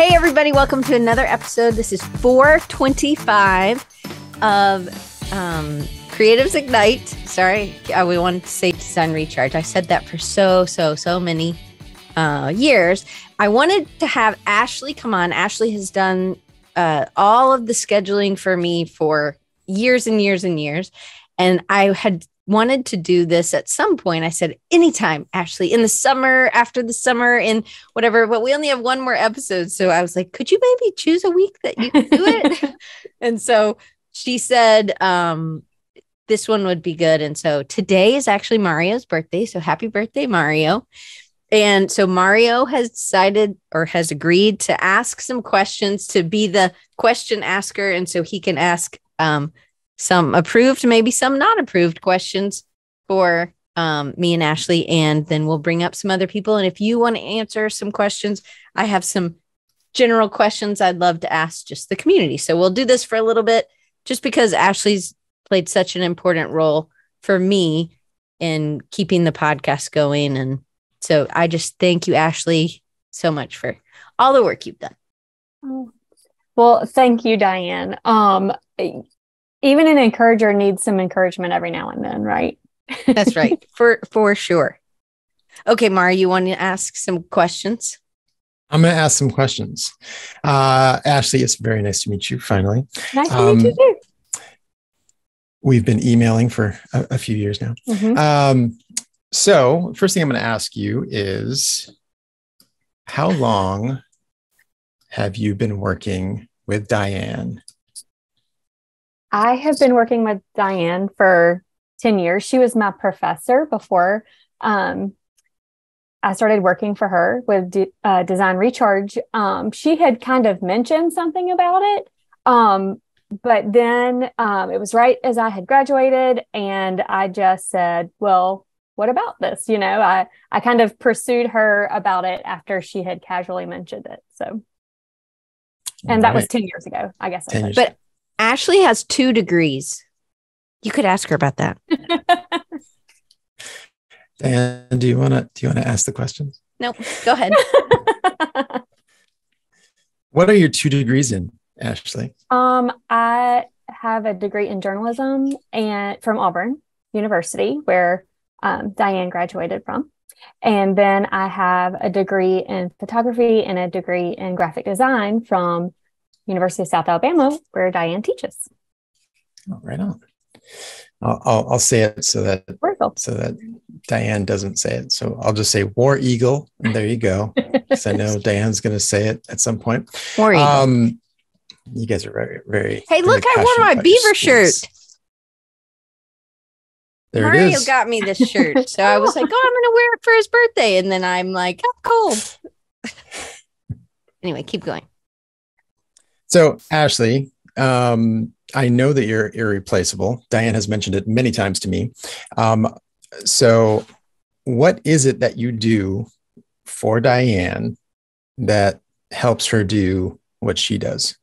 Hey, everybody, welcome to another episode. This is 425 of um, Creatives Ignite. Sorry, uh, we wanted to say Design Recharge. I said that for so, so, so many uh, years. I wanted to have Ashleigh come on. Ashleigh has done uh, all of the scheduling for me for years and years and years. And I had wanted to do this at some point. I said, anytime, Ashleigh, in the summer, after the summer, in whatever, but we only have one more episode. So I was like, could you maybe choose a week that you could do it? and so she said, um, this one would be good. And so today is actually Mario's birthday. So happy birthday, Mario. And so Mario has decided or has agreed to ask some questions to be the question asker. And so he can ask um, some approved, maybe some not approved questions for um, me and Ashleigh. And then we'll bring up some other people. And if you want to answer some questions, I have some general questions I'd love to ask just the community. So we'll do this for a little bit just because Ashleigh's played such an important role for me in keeping the podcast going. And so I just thank you, Ashleigh, so much for all the work you've done. Well, thank you, Diane. Um, even an encourager needs some encouragement every now and then, right? That's right. For for sure. Okay, Mario, you want to ask some questions? I'm going to ask some questions. Uh, Ashleigh, it's very nice to meet you finally. Nice to um, meet you too. We've been emailing for a, a few years now. Mm-hmm. Um, so, first thing I'm going to ask you is how long have you been working with Diane I have been working with Diane for 10 years. She was my professor before um, I started working for her with uh, Design Recharge. Um, she had kind of mentioned something about it. Um, but then um, it was right as I had graduated, and I just said, Well, what about this? You know, I, I kind of pursued her about it after she had casually mentioned it. So, and that was 10 years ago, I guess. 10 years. But Ashleigh has two degrees. You could ask her about that. Dan, do you want to do you want to ask the questions? Nope. Go ahead. what are your two degrees in, Ashleigh? Um, I have a degree in journalism and from Auburn University, where um, Diane graduated from. And then I have a degree in photography and a degree in graphic design from University of South Alabama, where Diane teaches. Oh, right on. I'll, I'll, I'll, say it so that so that Diane doesn't say it. So I'll just say War Eagle, and there you go. Because I know Diane's going to say it at some point. War Eagle. Um, you guys are very, very. Hey, very look! I wore my beaver shirt. There Mario it is. got me this shirt, so I was like, "Oh, I'm going to wear it for his birthday," and then I'm like, "I'm cold." anyway, keep going. So, Ashleigh, um, I know that you're irreplaceable. Diane has mentioned it many times to me. Um, so, what is it that you do for Diane that helps her do what she does?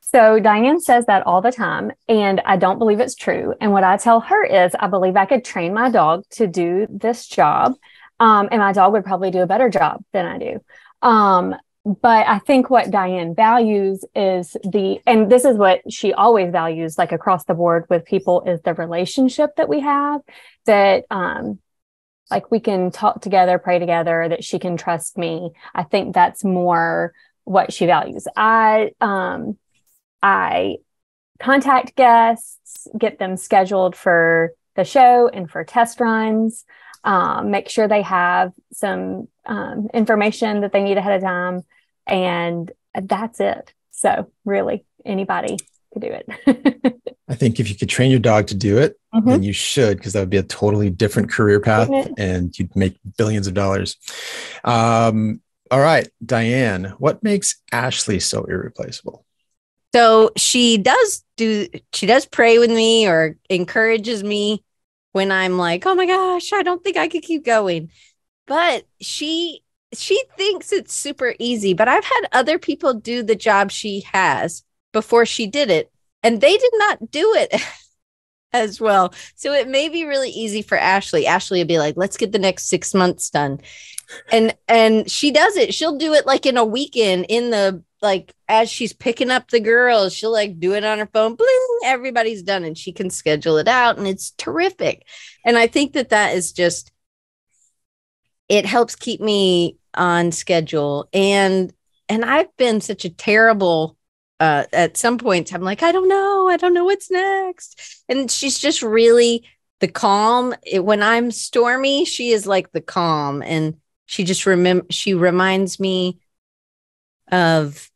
So Diane says that all the time, and I don't believe it's true. And what I tell her is, I believe I could train my dog to do this job, um, and my dog would probably do a better job than I do. Um, but I think what Diane values is the, and this is what she always values, like across the board with people, is the relationship that we have. That, um, like we can talk together, pray together, that she can trust me. I think that's more what she values. I, um, I contact guests, get them scheduled for the show and for test runs. Um, make sure they have some um, information that they need ahead of time, and that's it. So, really, anybody could do it. I think if you could train your dog to do it, mm-hmm. then you should, because that would be a totally different career path and you'd make billions of dollars. Um, all right, Diane, what makes Ashleigh so irreplaceable? So she does do, she does pray with me or encourages me when I'm like, oh my gosh, I don't think I could keep going. But she she thinks it's super easy, but I've had other people do the job she has before she did it, and they did not do it as well. So it may be really easy for Ashleigh. Ashleigh would be like, let's get the next six months done. And and she does it. She'll do it like in a weekend in the like as she's picking up the girls, she'll like do it on her phone. Bling, everybody's done, and she can schedule it out, and it's terrific. And I think that that is just it helps keep me on schedule. And and I've been such a terrible uh, at some points I'm like, I don't know, I don't know what's next. And she's just really the calm. It, when I'm stormy, she is like the calm, and she just remember she reminds me of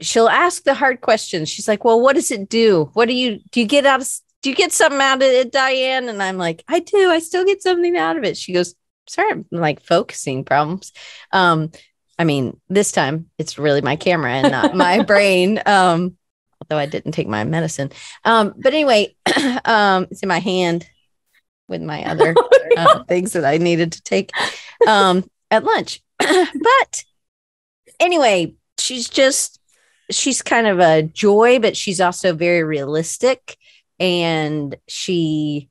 she'll ask the hard questions. She's like, "Well, what does it do? What do you do? You get out of do you get something out of it, Diane?" And I'm like, "I do. I still get something out of it." She goes, "Sorry, I'm like focusing problems." Um, I mean, this time it's really my camera and not my brain. Um, although I didn't take my medicine. Um, but anyway, um, it's in my hand with my other uh, things that I needed to take um, at lunch. but anyway, she's just she's kind of a joy, but she's also very realistic, and she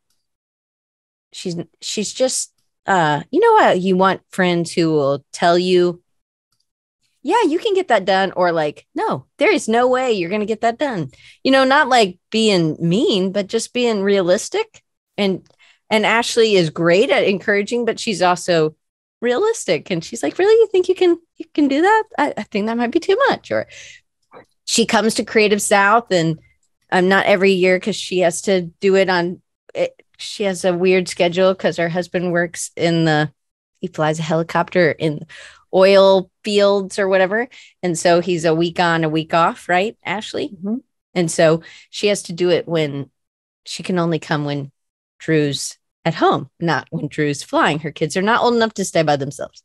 she's she's just uh you know what you want friends who will tell you? Yeah you can get that done. Or like no there is no way you're going to get that done. You know not like being mean but just being realistic. And and ashley is great at encouraging but she's also realistic. And she's like really? You think you can you can do that? I, I think that might be too much. Or she comes to creative south and i'm um, not every year because she has to do it on it, she has a weird schedule because her husband works in the he flies a helicopter in oil fields or whatever and so he's a week on a week off right ashley mm-hmm. and so she has to do it when she can only come when drew's at home, not when Drew's flying. Her kids are not old enough to stay by themselves.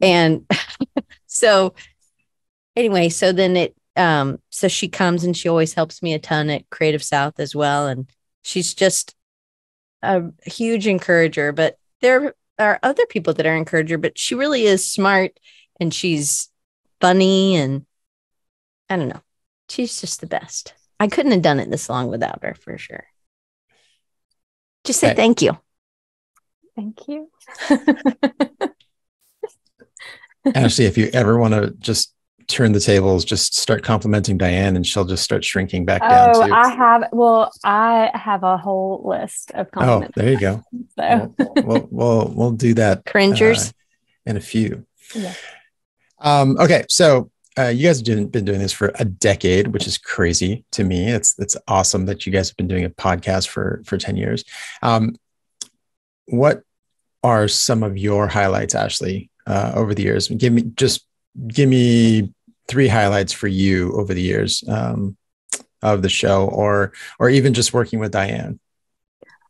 And so anyway, so then it um so she comes and she always helps me a ton at Creative South as well and she's just a huge encourager, but there are other people that are encourager, but she really is smart and she's funny and I don't know. She's just the best. I couldn't have done it this long without her for sure. Just say thank you. Thank you. Ashleigh, if you ever want to just turn the tables, just start complimenting Diane and she'll just start shrinking back down. Oh, I have, well, I have a whole list of compliments. Oh, there you go. So we'll, we'll, we'll, we'll, do that. Cringers. Uh, in a few. Yeah. Um, okay. So uh, you guys have been doing this for a decade, which is crazy to me. It's, it's awesome that you guys have been doing a podcast for, for 10 years. Um, what are some of your highlights, Ashleigh, uh, over the years? Give me just give me three highlights for you over the years um, of the show, or or even just working with Diane.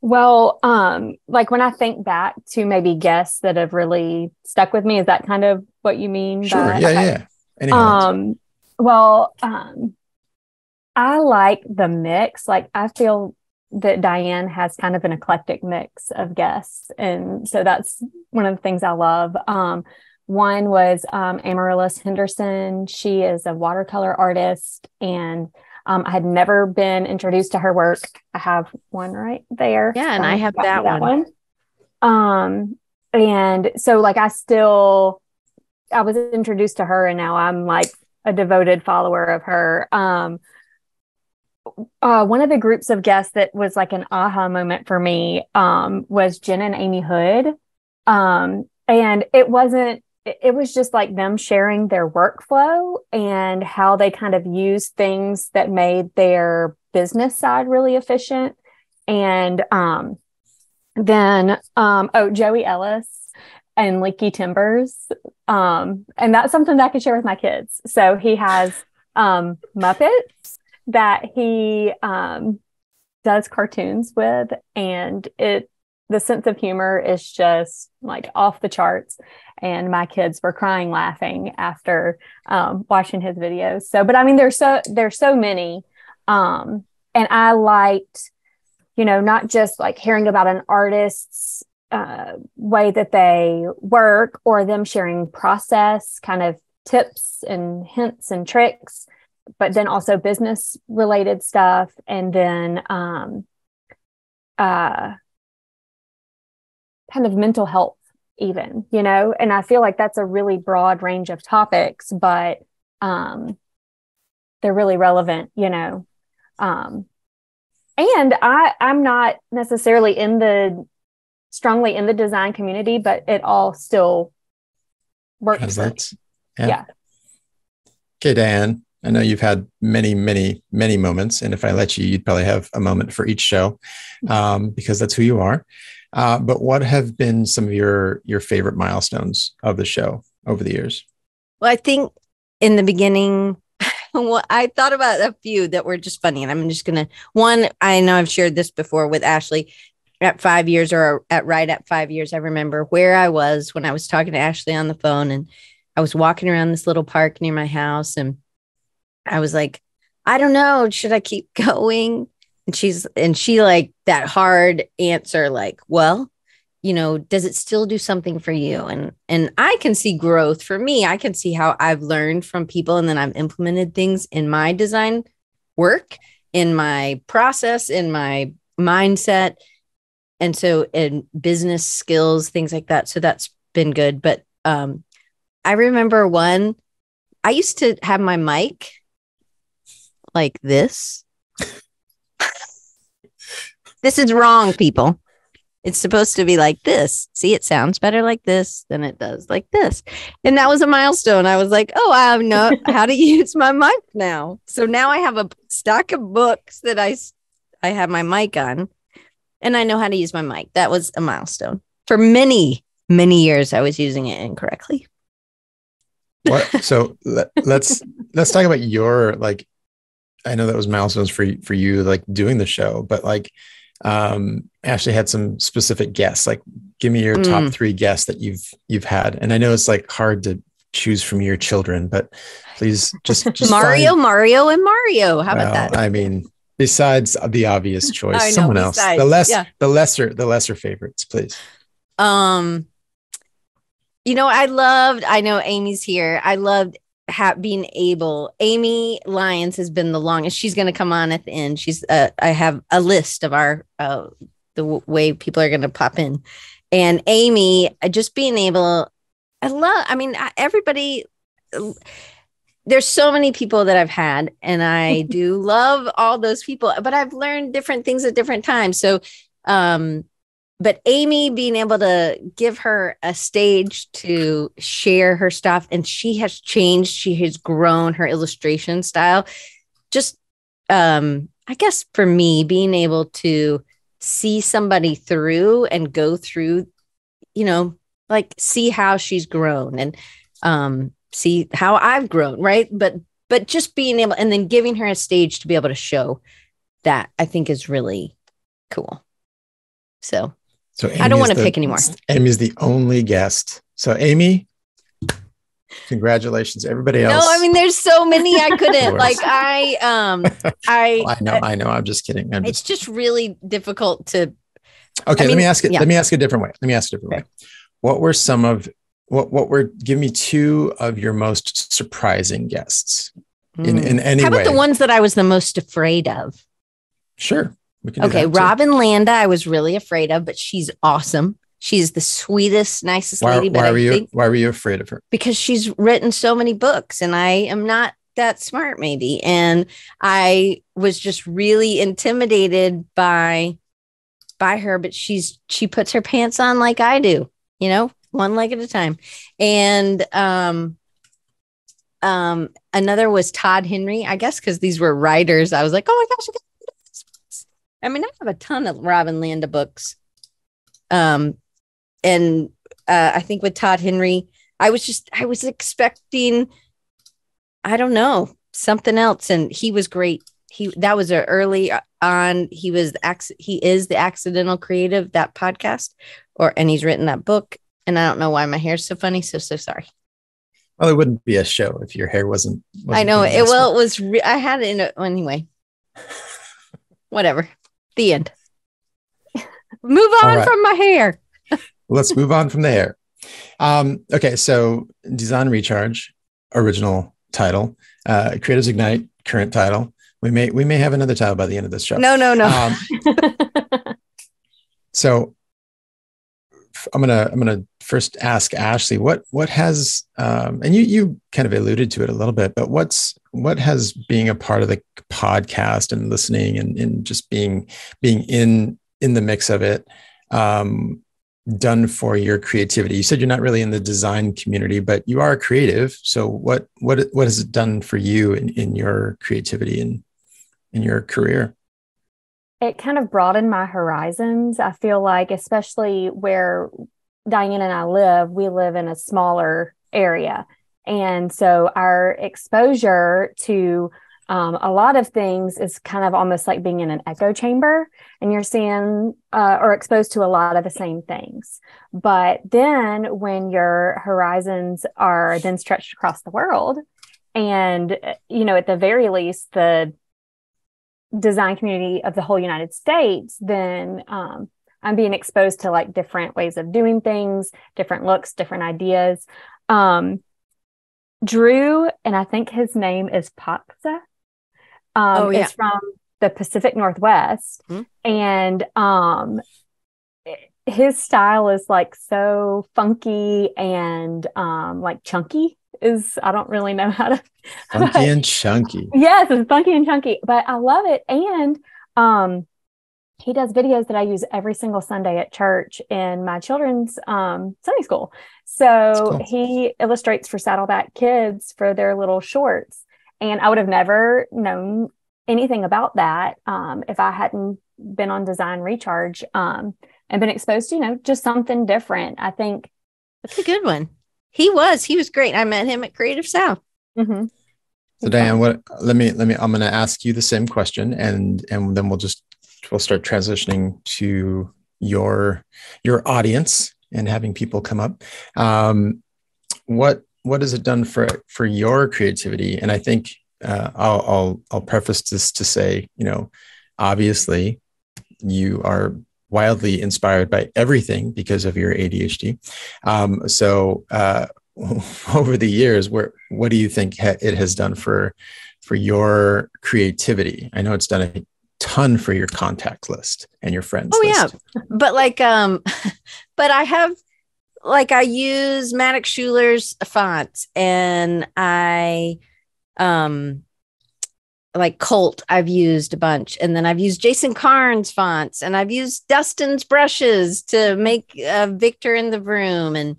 Well, um, like when I think back to maybe guests that have really stuck with me, is that kind of what you mean? Sure. By, yeah, okay. yeah. Um, well, um, I like the mix. Like I feel that Diane has kind of an eclectic mix of guests. And so that's one of the things I love. Um, one was um, Amaryllis Henderson. She is a watercolor artist, and um, I had never been introduced to her work. I have one right there. Yeah, and I have that, that one. one. Um, and so like I still, I was introduced to her, and now I'm like a devoted follower of her. Um, uh, one of the groups of guests that was like an aha moment for me um, was Jen and Amy Hood. Um, and it wasn't, it was just like them sharing their workflow and how they kind of used things that made their business side really efficient. And um, then, um, oh, Joey Ellis and Leaky Timbers. Um, and that's something that I could share with my kids. So he has um, Muppets that he um, does cartoons with, and it the sense of humor is just like off the charts. And my kids were crying laughing after um, watching his videos. So, but I mean, there's so there's so many, um, and I liked, you know, not just like hearing about an artist's uh, way that they work or them sharing process kind of tips and hints and tricks but then also business related stuff and then um, uh, kind of mental health, even, you know, and I feel like that's a really broad range of topics, but um, they're really relevant, you know. Um, and I, I'm not necessarily in the strongly in the design community, but it all still works. Yeah. Yeah. Okay, Dan. I know you've had many, many, many moments, and if I let you, you'd probably have a moment for each show, um, because that's who you are. Uh, but what have been some of your your favorite milestones of the show over the years? Well, I think in the beginning, well, I thought about a few that were just funny, and I'm just gonna one. I know I've shared this before with Ashley. At five years, or at right at five years, I remember where I was when I was talking to Ashley on the phone, and I was walking around this little park near my house, and I was like, I don't know, should I keep going? And she's and she like that hard answer, like, well, you know, does it still do something for you? And and I can see growth for me. I can see how I've learned from people and then I've implemented things in my design work, in my process, in my mindset. And so in business skills, things like that. So that's been good. But um I remember one, I used to have my mic like this. This is wrong, people. It's supposed to be like this. See, it sounds better like this than it does like this. And that was a milestone. I was like, oh, I know how to use my mic now. So now I have a stack of books that I I have my mic on and I know how to use my mic. That was a milestone. For many, many years I was using it incorrectly. What? So let, let's let's talk about your like. I know that was milestones for for you, like doing the show, but like, um, Ashleigh had some specific guests. Like, give me your top Mm. three guests that you've you've had, and I know it's like hard to choose from your children, but please just just Mario, find- Mario, and Mario. How about that? I mean, besides the obvious choice, know, someone else, the less, yeah. the lesser, the lesser favorites, please. Um, you know, I loved. I know Amy's here. I loved ha- being able. Amy Lyons has been the longest. She's going to come on at the end. She's. Uh, I have a list of our uh, the w- way people are going to pop in, and Amy uh, just being able. I love. I mean, everybody. There's so many people that I've had, and I do love all those people. But I've learned different things at different times. So, um, but Amy being able to give her a stage to share her stuff, and she has changed. She has grown her illustration style. Just, um, I guess for me, being able to see somebody through and go through, you know, like see how she's grown and um, see how I've grown, right? But but just being able and then giving her a stage to be able to show that I think is really cool. So So I don't wanna the- pick anymore. Amy is the only guest. So Amy, congratulations. Everybody else. No, I mean there's so many I couldn't like I um I I know, I know. I'm just kidding. I'm it's just just really difficult to okay. I let mean, me ask it. yeah. Let me ask a different way. Let me ask a different Okay. way. What were some of what what were give me two of your most surprising guests in Mm. in any How about way? the ones that I was the most afraid of? Sure. We can Okay. Robin Landa I was really afraid of, but she's awesome. She's the sweetest, nicest Why, lady, but why I were you why were you afraid of her? because she's written so many books and I am not that smart maybe and I was just really intimidated by by her but she's she puts her pants on like I do you know one leg at a time and um um another was Todd Henry I guess cuz these were writers I was like oh my gosh I, gotta do this." I mean I have a ton of Robin Landa books um and uh, I think with Todd Henry I was just I was expecting I don't know something else and he was great. He that was a early on he was the he is the accidental creative that podcast or and he's written that book and I don't know why my hair's so funny so so sorry. Well, it wouldn't be a show if your hair wasn't. wasn't I know it well it was re- I had it in a, anyway. Whatever. The end. Move on right. from my hair. Let's move on from there. Um, okay, so Design Recharge, original title, uh, Creatives Ignite, current title. We may we may have another title by the end of this show. No, no, no. Um, so I'm gonna I'm gonna first ask Ashleigh what what has um, and you you kind of alluded to it a little bit, but what's what has being a part of the podcast and listening and, and just being being in in the mix of it um, done for your creativity? You said you're not really in the design community, but you are creative. So what what what has it done for you in, in your creativity and in your career? It kind of broadened my horizons. I feel like, especially where Diane and I live, we live in a smaller area. And so our exposure to um, a lot of things is kind of almost like being in an echo chamber and you're seeing uh, or exposed to a lot of the same things. But then when your horizons are then stretched across the world, and, you know, at the very least, the design community of the whole United States, then um, I'm being exposed to like different ways of doing things, different looks, different ideas. Um, Drew, and I think his name is Pocza, um, oh, yeah. is from the Pacific Northwest. Mm-hmm. And um, his style is like so funky and um, like chunky is I don't really know how to funky and chunky. Yes, it's funky and chunky, but I love it. And um he does videos that I use every single Sunday at church in my children's um, Sunday school. So cool. he illustrates for Saddleback Kids for their little shorts. And I would have never known anything about that um, if I hadn't been on Design Recharge um, and been exposed to, you know, just something different. I think that's a good one. He was. He was great. I met him at Creative South. Mm-hmm. So Diane, what? Let me let me. I'm going to ask you the same question, and and then we'll just we'll start transitioning to your your audience and having people come up. Um, what what has it done for for your creativity? And I think uh, I'll, I'll I'll preface this to say, you know, obviously you are wildly inspired by everything because of your ADHD. Um, so uh, over the years, where what do you think ha- it has done for for your creativity? I know it's done a ton for your contact list and your friends. Oh list. yeah, but like um, but I have like I use Mattox Shuler's fonts and I um like Colt, I've used a bunch. And then I've used Jason Carne's fonts and I've used Dustin's brushes to make uh, Victor in the room. And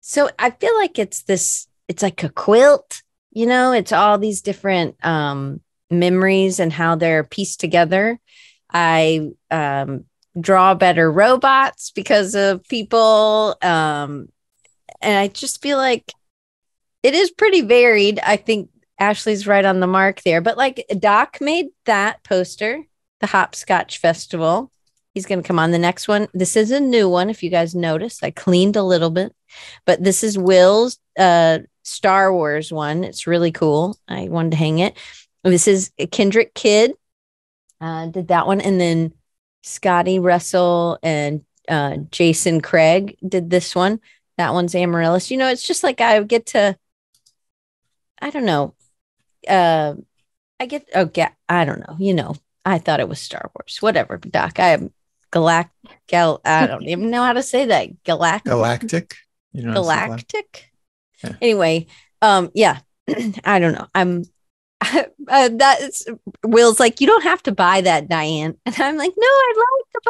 so I feel like it's this, it's like a quilt, you know, it's all these different um, memories and how they're pieced together. I um, draw better robots because of people. Um, and I just feel like it is pretty varied. I think Ashleigh's right on the mark there. But like Doc made that poster, the Hopscotch Festival. He's going to come on the next one. This is a new one. If you guys notice, I cleaned a little bit, but this is Will's uh, Star Wars one. It's really cool. I wanted to hang it. This is Kendrick Kidd uh, did that one, and then Scotty Russell and uh, Jason Craig did this one. That one's Amaryllis. You know, it's just like I get to, I don't know, uh, I get oh yeah, I don't know. You know, I thought it was Star Wars. Whatever, Doc. I am galact gal. I don't even know how to say that. Galactic. Galactic. You know galactic. Yeah. Anyway, um, yeah. I don't know. I'm. Uh, that's Will's like you don't have to buy that, Diane, and I'm like, no, I like the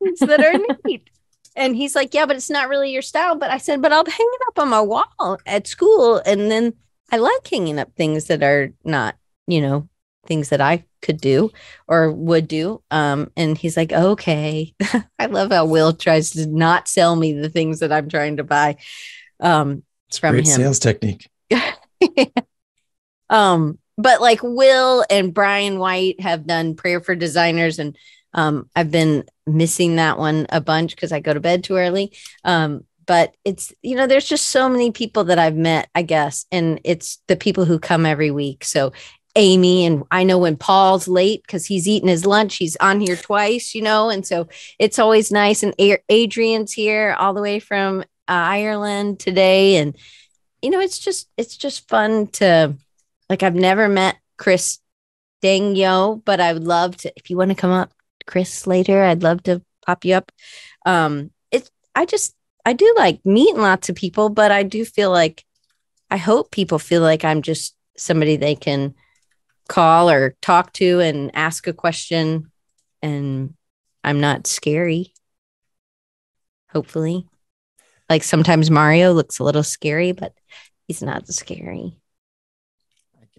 buttons that are neat. And he's like, yeah, but it's not really your style. But I said, but I'll hang it up on my wall at school, and then I like hanging up things that are not, you know, things that I could do or would do. Um, and he's like, okay. I love how Will tries to not sell me the things that I'm trying to buy. Um, it's from great him. sales technique. um, but like Will and Brian White have done prayer for designers, and um, I've been missing that one a bunch because I go to bed too early. Um, but it's you know there's just so many people that I've met I guess and it's the people who come every week so Amy and I know when Paul's late because he's eating his lunch he's on here twice you know and so it's always nice and Adrian's here all the way from uh, Ireland today and you know it's just it's just fun to like I've never met Chris Dangyo but I would love to if you want to come up Chris later I'd love to pop you up Um, it's I just I do like meeting lots of people, but I do feel like I hope people feel like I'm just somebody they can call or talk to and ask a question and I'm not scary. Hopefully. Like sometimes Mario looks a little scary, but he's not scary.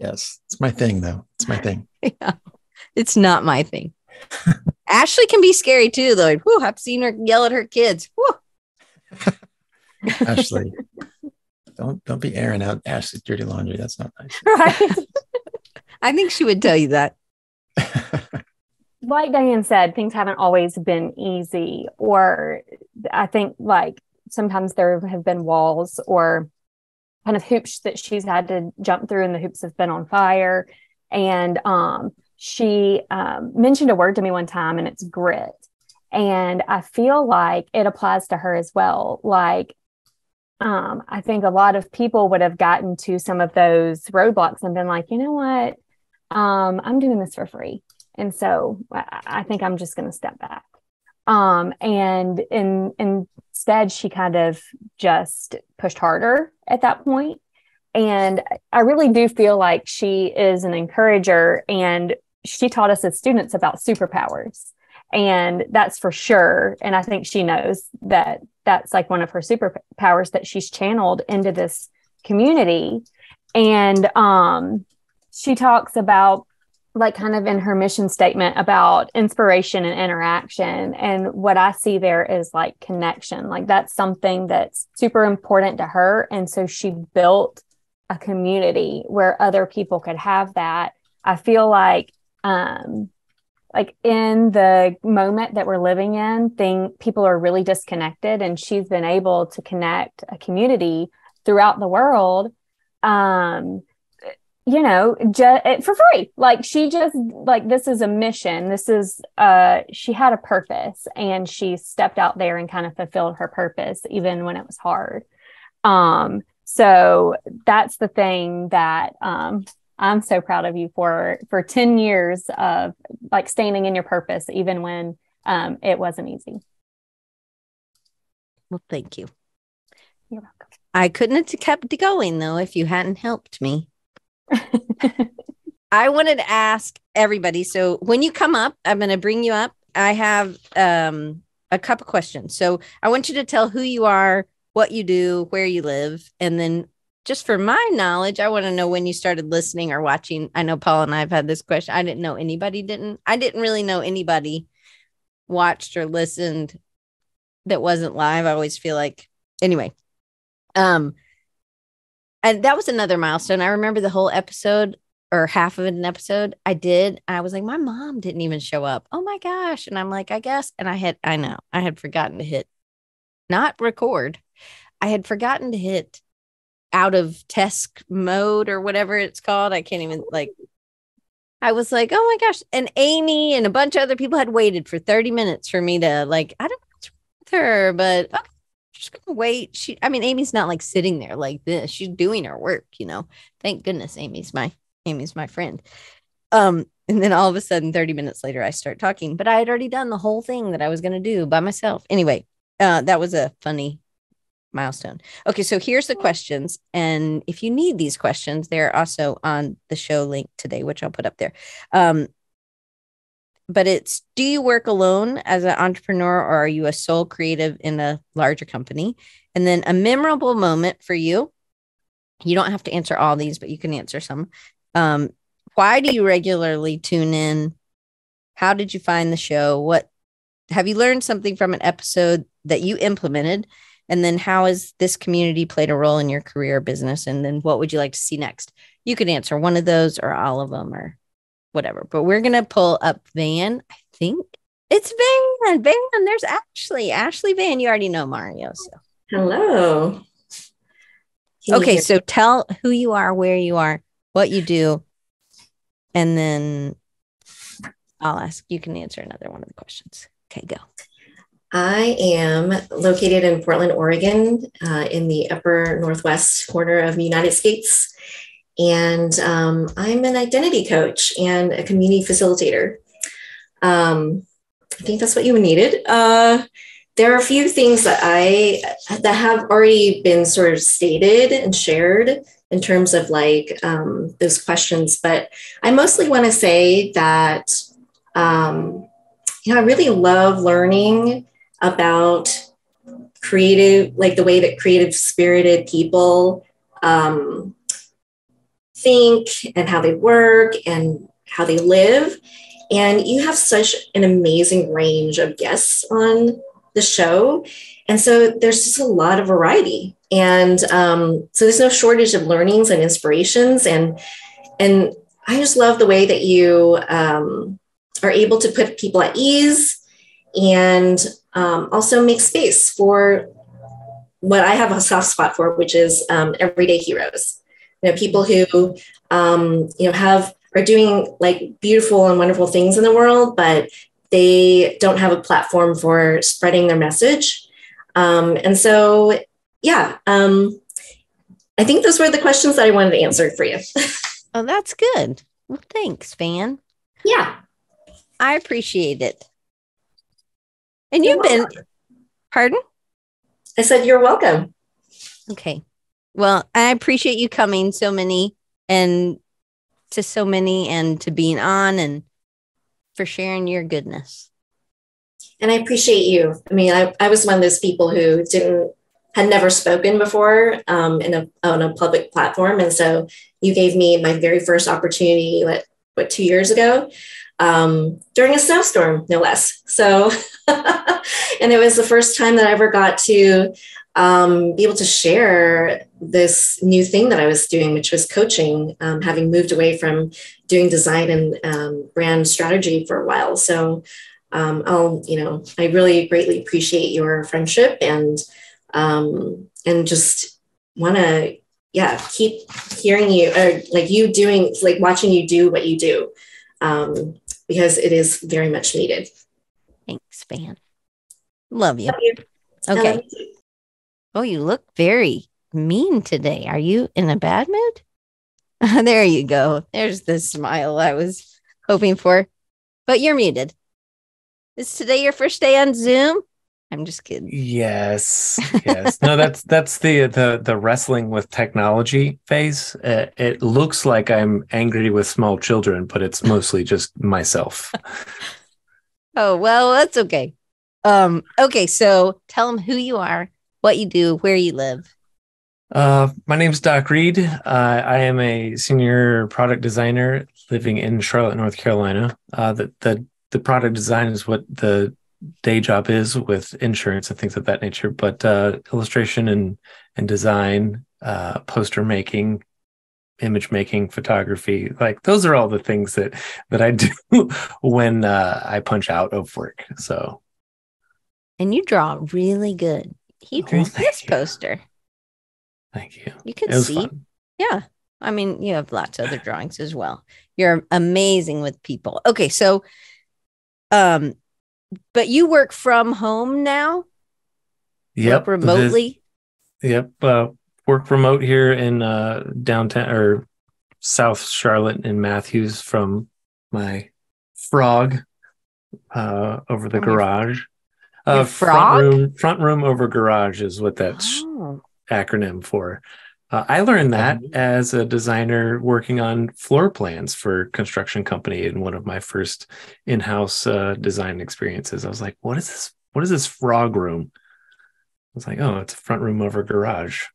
I guess it's my thing, though. It's my thing. yeah, it's not my thing. Ashleigh can be scary too, though. Whew, I've seen her yell at her kids. Ashleigh, don't don't be airing out Ashleigh's dirty laundry. That's not nice. Right. I think she would tell you that. like Diane said, things haven't always been easy, or I think like sometimes there have been walls or kind of hoops that she's had to jump through, and the hoops have been on fire. And um, she um, mentioned a word to me one time, and it's grit. And I feel like it applies to her as well. Like, um, I think a lot of people would have gotten to some of those roadblocks and been like, you know what? Um, I'm doing this for free. And so I, I think I'm just going to step back. Um, and in, instead, she kind of just pushed harder at that point. And I really do feel like she is an encourager and she taught us as students about superpowers. And that's for sure. And I think she knows that that's like one of her superpowers that she's channeled into this community. And um, she talks about like kind of in her mission statement about inspiration and interaction. And what i see there is like connection. Like that's something that's super important to her. And so she built a community where other people could have that. I feel like um like in the moment that we're living in thing people are really disconnected. And she's been able to connect a community throughout the world um you know just for free. Like she just like this is a mission. This is uh she had a purpose and she stepped out there and kind of fulfilled her purpose even when it was hard. Um so that's the thing that um i'm so proud of you for for 10 years of like standing in your purpose even when um it wasn't easy. Well thank you. You're welcome. I couldn't have kept going though if you hadn't helped me I wanted to ask everybody. So when you come up, I'm going to bring you up. I have um, a couple questions. So I want you to tell who you are, what you do, where you live, and then just for my knowledge, I want to know when you started listening or watching. I know Paul and I have had this question. I didn't know anybody didn't. I didn't really know anybody watched or listened that wasn't live. I always feel like anyway. Um, and that was another milestone. I remember the whole episode or half of an episode I did. I was like, my mom didn't even show up. Oh my gosh. And I'm like, I guess. And I had, I know, I had forgotten to hit not record. I had forgotten to hit out of test mode or whatever it's called. I can't even like, I was like, oh my gosh. And Amy and a bunch of other people had waited for 30 minutes for me to like, I don't know what's with her, but okay just gonna wait. She, I mean, Amy's not like sitting there like this. She's doing her work, you know. Thank goodness Amy's my Amy's my friend. Um, and then all of a sudden, 30 minutes later, I start talking, but I had already done the whole thing that I was gonna do by myself. Anyway, uh, that was a funny milestone. Okay, so here's the questions. And if you need these questions, they're also on the show link today, which I'll put up there. Um, but it's do you work alone as an entrepreneur or are you a sole creative in a larger company? And then a memorable moment for you. You don't have to answer all these, but you can answer some. Um, why do you regularly tune in? How did you find the show? What have you learned something from an episode that you implemented? And then how has this community played a role in your career business? And then what would you like to see next? You could answer one of those or all of them or whatever. But we're gonna pull up Van. I think it's Van. Van. There's Ashley. Ashley Van. You already know Mario. So hello. Can okay, so tell who you are, where you are, what you do, and then I'll ask. You can answer another one of the questions. Okay, go. I am located in Portland, Oregon, uh, in the upper northwest corner of the United States. And um, I'm an identity coach and a community facilitator. Um, I think that's what you needed. Uh, there are a few things that I that have already been sort of stated and shared in terms of like um, those questions, but I mostly want to say that um, you know I really love learning about creative, like the way that creative spirited people um, think and how they work and how they live. And you have such an amazing range of guests on the show. And so there's just a lot of variety. And um, so there's no shortage of learnings and inspirations. And, and I just love the way that you um, are able to put people at ease and um, also make space for what I have a soft spot for, which is um, everyday heroes. You know, people who um, you know have are doing like beautiful and wonderful things in the world, but they don't have a platform for spreading their message. Um, and so, yeah, um, I think those were the questions that I wanted to answer for you. oh, that's good. Well, thanks, Van. Yeah. I appreciate it. And you've been, pardon? I said, you're welcome. Okay. Well, I appreciate you coming so many and to so many and to being on and for sharing your goodness. And I appreciate you. I mean, I, I was one of those people who didn't had never spoken before um, in a on a public platform, and so you gave me my very first opportunity. What what two years ago? Um, during a snowstorm, no less. So, and it was the first time that I ever got to um, be able to share this new thing that I was doing, which was coaching, um, having moved away from doing design and um, brand strategy for a while. So um, I'll, you know, I really greatly appreciate your friendship and um, and just want to, yeah, keep hearing you or like you doing, like watching you do what you do um, because it is very much needed. Thanks, Van. Love you. Love you. Okay. Oh, you look very mean today. Are you in a bad mood? there you go. There's the smile I was hoping for. But you're muted. Is today your first day on Zoom? I'm just kidding. Yes, yes. no, that's that's the the the wrestling with technology phase. Uh, it looks like I'm angry with small children, but it's mostly just myself. oh well, that's okay. Um, okay, so tell them who you are, what you do, where you live. Uh, my name is Doc Reed. Uh, I am a senior product designer living in Charlotte, North Carolina. Uh, the, the the product design is what the day job is with insurance and things of that nature. But uh, illustration and and design, uh, poster making, image making, photography, like those are all the things that that I do when uh, I punch out of work. So, and you draw really good. He drew oh, this you. poster. Thank you. You can see. Fun. Yeah. I mean, you have lots of other drawings as well. You're amazing with people. Okay, so um but you work from home now? Yep. Work remotely? This, yep. Uh, work remote here in uh downtown or South Charlotte in Matthews from my frog uh over the garage. Uh, front room, front room over garage is what that's oh. acronym for. Uh, I learned that mm-hmm. as a designer working on floor plans for construction company in one of my first in-house uh, design experiences. I was like, "What is this? What is this frog room?" I was like, "Oh, it's a front room over garage."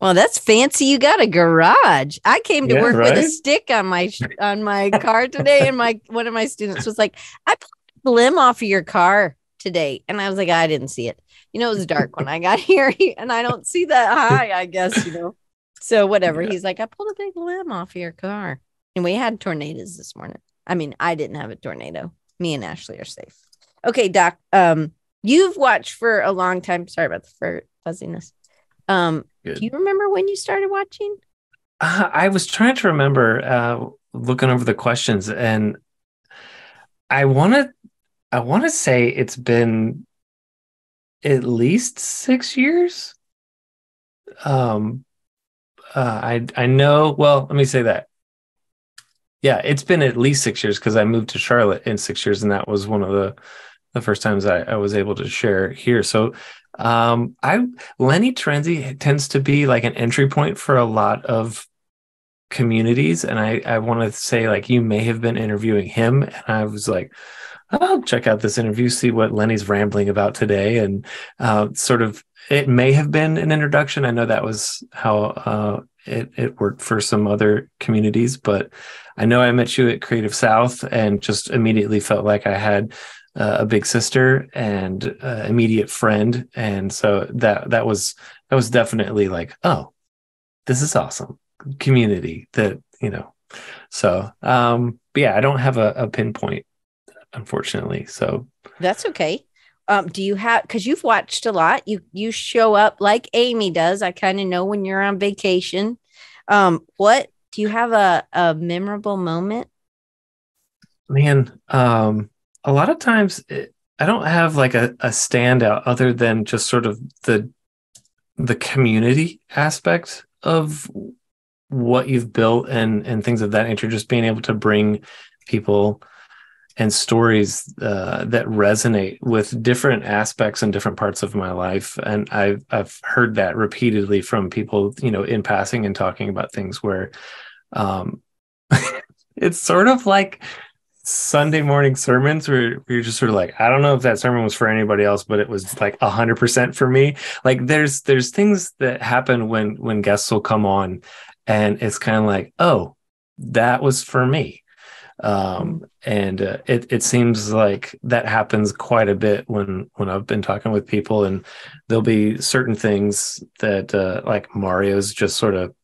Well, that's fancy. You got a garage. I came to yeah, work right? with a stick on my on my car today, and my one of my students was like, "I pulled a limb off of your car." Today. And I was like, I didn't see it. You know, it was dark when I got here and I don't see that high, I guess, you know. So whatever. Yeah. He's like, I pulled a big limb off your car. And we had tornadoes this morning. I mean, I didn't have a tornado. Me and Ashley are safe. Okay, Doc. Um, you've watched for a long time. Sorry about the fur fuzziness. Um, Good. do you remember when you started watching? Uh, I was trying to remember, uh, looking over the questions, and I want to I want to say it's been at least six years. Um, uh, I I know. Well, let me say that. Yeah, it's been at least six years because I moved to Charlotte in six years, and that was one of the the first times I, I was able to share here. So um, I Lenny Terenzi tends to be like an entry point for a lot of communities, and I I want to say like you may have been interviewing him, and I was like. I'll check out this interview, see what Lenny's rambling about today, and uh, sort of it may have been an introduction. I know that was how uh, it, it worked for some other communities, but I know I met you at Creative South and just immediately felt like I had uh, a big sister and uh, immediate friend, and so that that was that was definitely like, oh, this is awesome community that you know. So, um, but yeah, I don't have a, a pinpoint, unfortunately. So that's okay. Um, do you have because you've watched a lot? You you show up like Amy does. I kind of know when you're on vacation. Um, what do you have a, a memorable moment? Man, um, a lot of times it, I don't have like a, a standout other than just sort of the the community aspect of what you've built and and things of that nature. Just being able to bring people and stories uh, that resonate with different aspects and different parts of my life and i've i've heard that repeatedly from people you know in passing and talking about things where um it's sort of like Sunday morning sermons where you're just sort of like, I don't know if that sermon was for anybody else, but it was like a hundred percent for me. Like there's there's things that happen when when guests will come on and it's kind of like, oh, that was for me. Um, and uh, it it seems like that happens quite a bit when when I've been talking with people, and there'll be certain things that uh, like Mario's just sort of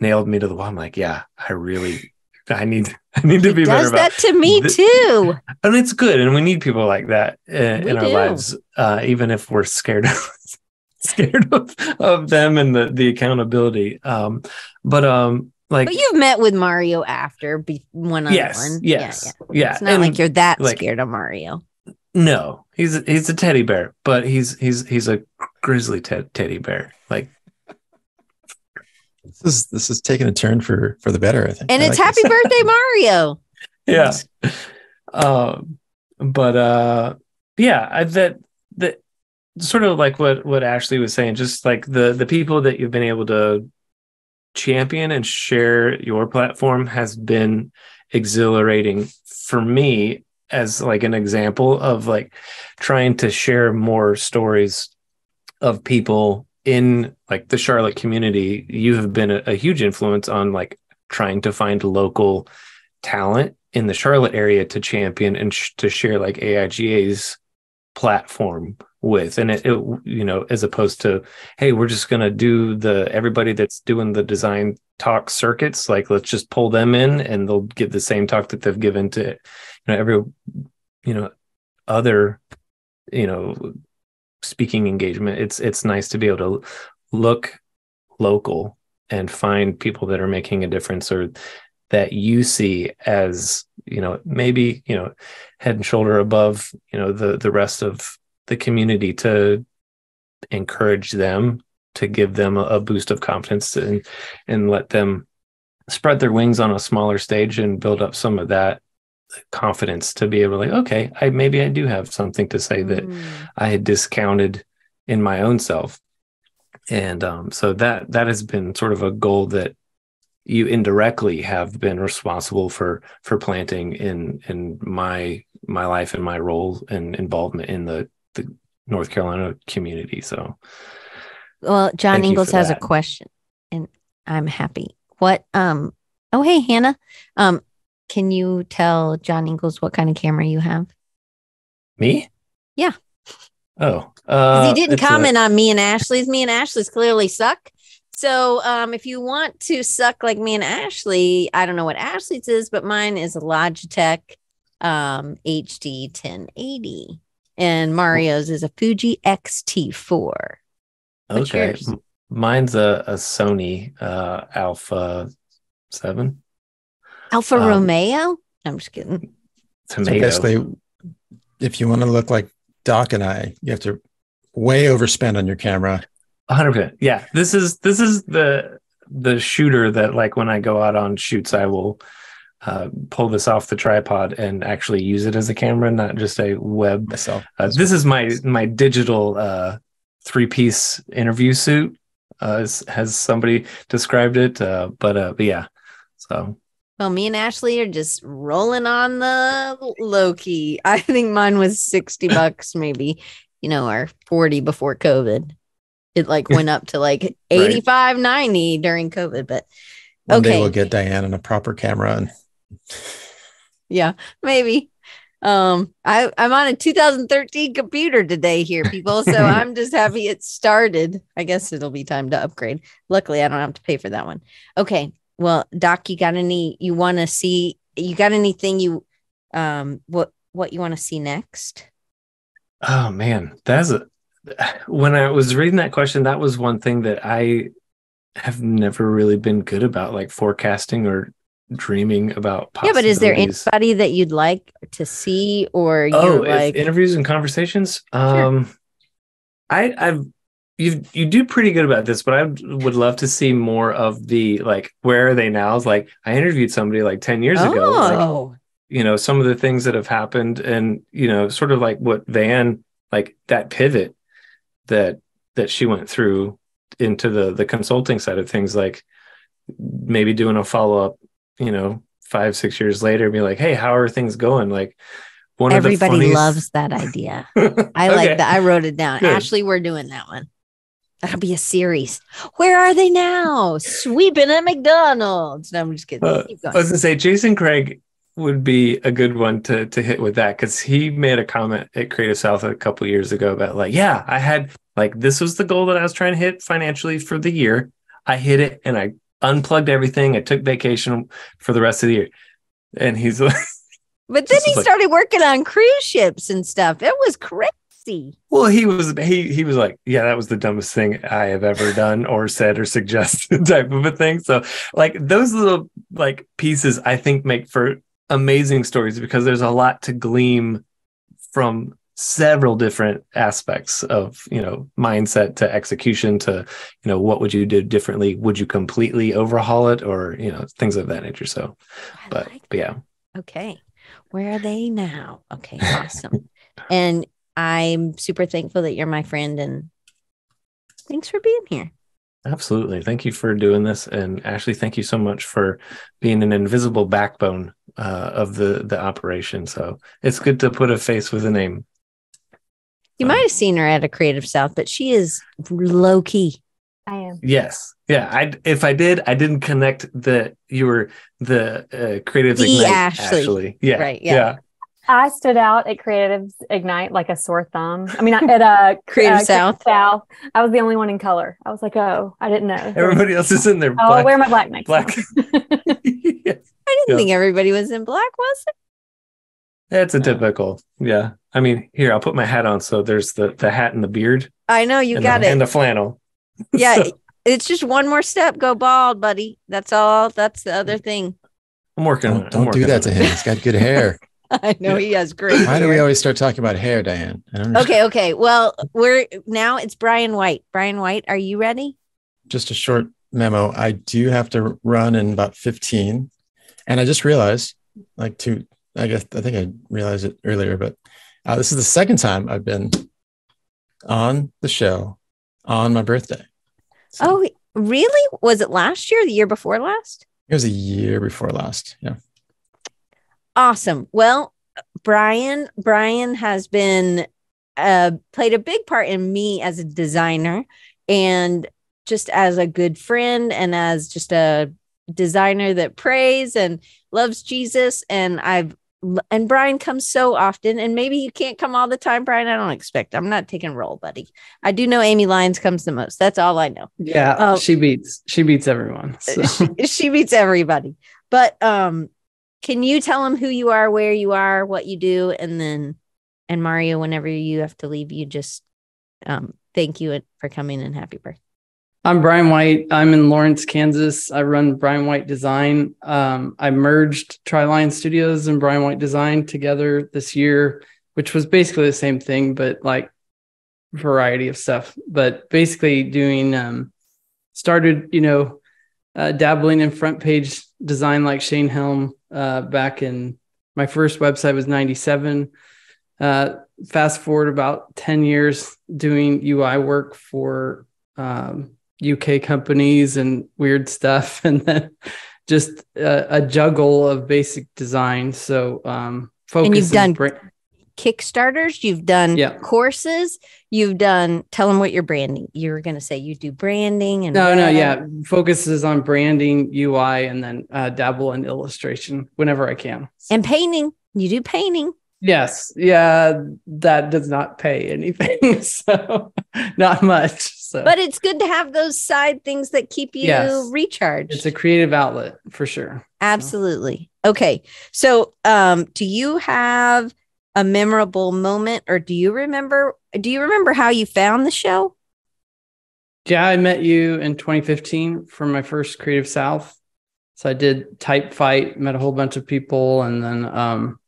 nailed me to the wall. I'm like, yeah, I really I need I need to He be better does about that to me th- too. and it's good and we need people like that in, in our lives uh, even if we're scared of scared of, of them and the the accountability um but um like But you've met with Mario after be one on yes one. yes yeah, yeah It's not And, like you're that like- scared of Mario. no he's a, he's a teddy bear but he's he's he's a grizzly te- teddy bear like This is this is taking a turn for for the better, I think. And I it's like happy this. birthday, Mario. yeah um but uh yeah I, that that sort of like what what ashleigh was saying just like the the people that you've been able to champion and share your platform has been exhilarating for me as like an example of like trying to share more stories of people in like the charlotte community. You have been a, a huge influence on like trying to find local talent in the Charlotte area to champion and sh- to share like AIGA's platform with and it, it you know as opposed to hey we're just going to do the everybody that's doing the design talk circuits like let's just pull them in and they'll give the same talk that they've given to you know every you know other you know speaking engagement. It's it's nice to be able to look local and find people that are making a difference or that you see as you know maybe you know head and shoulder above you know the the rest of the community to encourage them to give them a, boost of confidence and and let them spread their wings on a smaller stage and build up some of that confidence to be able to like okay i maybe i do have something to say that Mm. I had discounted in my own self. And um, so that that has been sort of a goal that you indirectly have been responsible for for planting in in my my life and my role and involvement in the the North Carolina community. So Well, John Thank you Ingalls for has a question, and I'm happy. What? Um. Oh, hey, Hannah. Um. Can you tell John Ingalls what kind of camera you have? me? Yeah. Oh. uh, he didn't it's a- comment on me and Ashleigh's. Me and Ashleigh's clearly suck. So, um, if you want to suck like me and Ashleigh, I don't know what Ashleigh's is, but mine is a Logitech um, HD 1080, and Mario's is a Fuji X-T4. What's okay. yours? Mine's a, a Sony uh, Alpha Seven Alpha Um, Romeo. I'm just kidding. So Tomato. basically, if you want to look like Doc and I, you have to way overspend on your camera. Hundred percent. Yeah, this is this is the the shooter that like when I go out on shoots, I will uh, pull this off the tripod and actually use it as a camera, not just a web. Myself. Uh, this is my my digital uh, three piece interview suit, uh, has somebody described it. Uh, but uh, but yeah, so Well, me and Ashleigh are just rolling on the low key. I think mine was 60 bucks, maybe, you know, or 40 before COVID. It like went up to like 85, 90 during COVID. But One day okay. we'll get Diane on a proper camera and yeah, maybe. Um, I, I'm on a 2013 computer today here, people. So I'm just happy it started. I guess it'll be time to upgrade. Luckily, I don't have to pay for that one. Okay. Well, Doc, you got any you want to see? You got anything you um what what you want to see next? Oh man, that's a when I was reading that question, that was one thing that I have never really been good about, like forecasting or dreaming about. Yeah, but is there anybody that you'd like to see or Oh, like interviews and conversations. Um, I I've you you do pretty good about this, but I would love to see more of the like where are they now? It's like I interviewed somebody like ten years ago. Like, Oh, you know some of the things that have happened and you know sort of like what van like that pivot that that she went through into the the consulting side of things like maybe doing a follow-up you know five six years later be like hey how are things going like one everybody of the funniest... loves that idea. I like that. I wrote it down. Good. Ashleigh, we're doing that one. That'll be a series. Where are they now? Sweeping at McDonald's. No, I'm just kidding. Uh, I was gonna say Jason Craig would be a good one to to hit with that because he made a comment at Creative South a couple years ago about like, yeah, I had like this was the goal that I was trying to hit financially for the year. I hit it and I unplugged everything. I took vacation for the rest of the year. And he's like, But then he like- started working on cruise ships and stuff. It was crazy. well, he was he he was like, yeah, that was the dumbest thing I have ever done or said or suggested type of a thing. So like those little like pieces I think make for amazing stories because there's a lot to glean from several different aspects of you know mindset to execution to you know what would you do differently would you completely overhaul it or you know things of that nature so I but like but yeah Okay. Where are they now? Okay, awesome. and I'm super thankful that you're my friend and thanks for being here. absolutely thank you for doing this and ashleigh thank you so much for being an invisible backbone uh, of the the operation so it's good to put a face with a name You Um, might have seen her at a Creative South, but she is low key. I am. Yes. Yeah. I if I did, I didn't connect the you were the uh, creatives The ignite. Ashleigh. Yeah. Right, yeah. I stood out at Creative Ignite like a sore thumb. I mean, at a Creative South. South, I was the only one in color. I was like, oh, I didn't know. Everybody else is in there. Oh, I'll wear my black next black. time. I didn't Yeah. think everybody was in black, was it? It's a oh. typical. Yeah. I mean, here I'll put my hat on. So there's the the hat and the beard. I know you got the, it. And the flannel. yeah, So, it's just one more step. Go bald, buddy. That's all. That's the other mm. thing. I'm working on Don't, it. Don't do that on to it. him. He's got good hair. I know he has great. Why do we always start talking about hair, Diane? I don't know. Okay, okay. Well, we're now it's Brian White. Brian White, are you ready? Just a short memo. I do have to run in about 15. And I just realized, like, to, I guess, I think I realized it earlier, but uh, this is the second time I've been on the show on my birthday. So Oh, really? Was it last year? The year before last? it was a year before last. Yeah. Awesome. Well, Brian, Brian has been uh played a big part in me as a designer and just as a good friend and as just a designer that prays and loves Jesus and I've and Brian comes so often and maybe you can't come all the time Brian I don't expect I'm not taking roll buddy I do know Amy Lyons comes the most that's all I know Yeah, Oh. she beats she beats everyone. So. she, she beats everybody. But um, can you tell them who you are, where you are, what you do, and then and Mario, whenever you have to leave, you just um thank you for coming and happy birthday. I'm Brian White. I'm in Lawrence, Kansas. I run Brian White Design. Um, I merged Triline Studios and Brian White Design together this year, which was basically the same thing, but like variety of stuff. But basically doing um, started, you know, uh, dabbling in front page design like Shane Helm uh, back in my first website was 97. Uh, fast forward about 10 years doing UI work for um, UK companies and weird stuff, and then just a, a juggle of basic design. So, um, focus and you've done bra- Kickstarters, you've done Yeah. courses, you've done. Tell them what you're branding. You were going to say you do branding and no, no, yeah, focuses on branding, UI, and then uh, dabble in illustration whenever I can. and painting. You do painting. Yes, yeah, that does not pay anything, so not much. So, But it's good to have those side things that keep you Yes. recharged. it's a creative outlet for sure. Absolutely. Okay. So, um, do you have a memorable moment or do you remember do you remember how you found the show? Yeah, I met you in 2015 for my first Creative South. So I did Type Fight, met a whole bunch of people, and then um,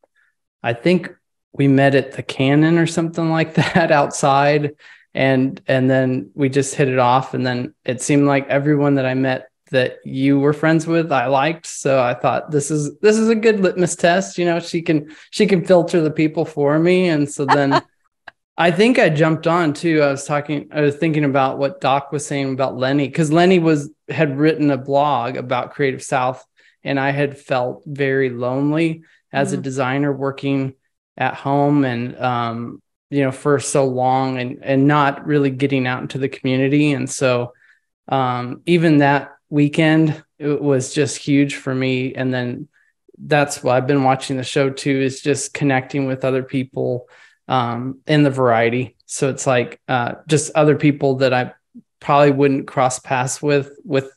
I think we met at the Cannon or something like that outside, and and then we just hit it off. And then it seemed like everyone that I met that you were friends with, I liked. So I thought this is this is a good litmus test. You know, she can she can filter the people for me, and so then. I think I jumped on too. I was talking, I was thinking about what Doc was saying about Lenny, because Lenny was had written a blog about Creative South, and I had felt very lonely as a Mhm. designer working at home and um, you know, for so long and and not really getting out into the community. And so um even that weekend it was just huge for me. And then that's why I've been watching the show too, is just connecting with other people um, in the variety. So it's like uh, just other people that I probably wouldn't cross paths with, with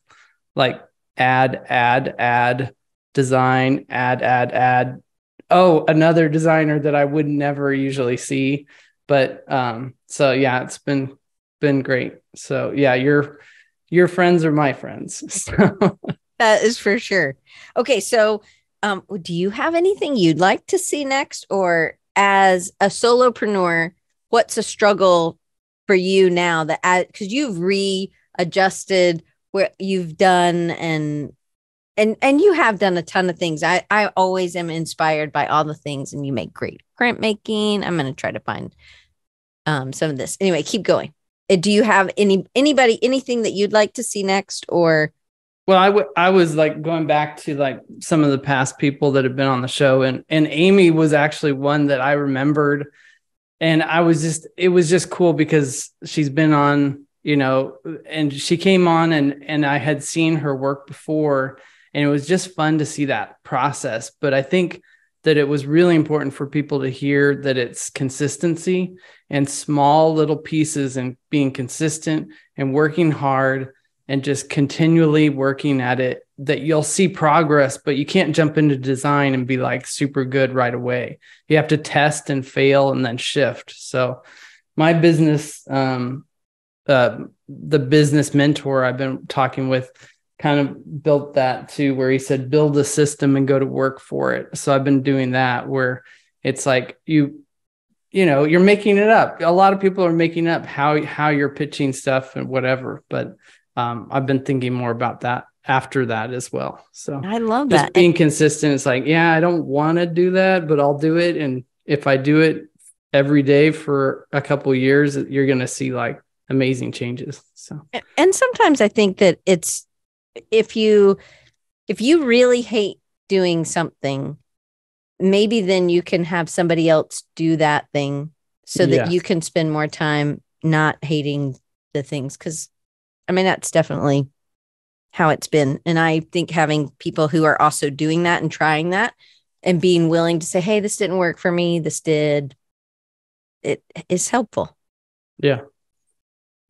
like add, add, add, design, add, add, add. Oh, another designer that I would never usually see. But um, so yeah, it's been been great. So yeah, your your friends are my friends. So That is for sure. Okay, so um, do you have anything you'd like to see next, or as a solopreneur, what's a struggle for you now that because you've readjusted what you've done and and and you have done a ton of things. I I always am inspired by all the things, and you make great printmaking. I'm going to try to find um some of this. Anyway, keep going. Uh, Do you have any anybody anything that you'd like to see next, or Well, I w- I was like going back to like some of the past people that have been on the show, and and Amy was actually one that I remembered, and I was just it was just cool because she's been on, you know, and she came on, and and I had seen her work before, and it was just fun to see that process. But I think that it was really important for people to hear that it's consistency and small little pieces and being consistent and working hard and just continually working at it that you'll see progress but you can't jump into design and be like super good right away you have to test and fail and then shift so my business um uh, the business mentor i've been talking with kind of built that to where he said build a system and go to work for it so i've been doing that where it's like you you know you're making it up a lot of people are making up how how you're pitching stuff and whatever but um, I've been thinking more about that after that as well. So I love just that. being consistent. It's like, yeah, I don't want to do that, but I'll do it. And if I do it every day for a couple years, you're going to see like amazing changes. So and sometimes i think that it's if you if you really hate doing something maybe then you can have somebody else do that thing so that Yes. you can spend more time not hating the things because i mean that's definitely how it's been and i think having people who are also doing that and trying that and being willing to say hey this didn't work for me this did it is helpful yeah.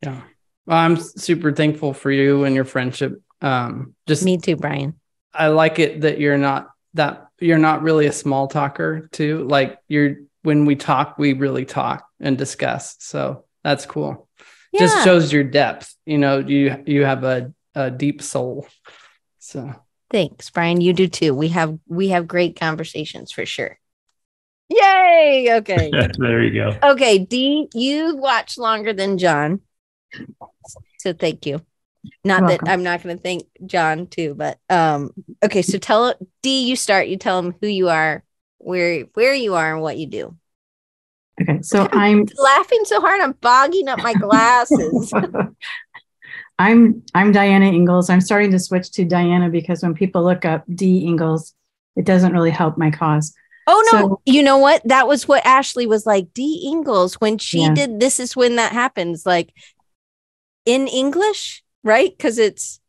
Yeah. Well, I'm super thankful for you and your friendship. Um, just me too brian I like it that you're not that you're not really a small talker too. Like you're when we talk, we really talk and discuss. So that's cool. Just shows your depth. You know, you you have a, a deep soul. So Thanks, Brian. You do too. We have we have great conversations for sure. Yay! Okay. there you go. okay, D, you watch longer than John. So thank you. Not You're that welcome. I'm not going to thank John too, but um, okay. So tell D, you start. You tell him who you are, where where you are, and what you do. Okay, so I'm Laughing so hard, I'm bogging up my glasses. I'm I'm Diana Ingalls. I'm starting to switch to Diana because when people look up D Ingalls, it doesn't really help my cause. oh no, So- you know what? That was what Ashleigh was like. D Ingalls when she Yeah. did. This is when that happens. Like in English, right? Because it's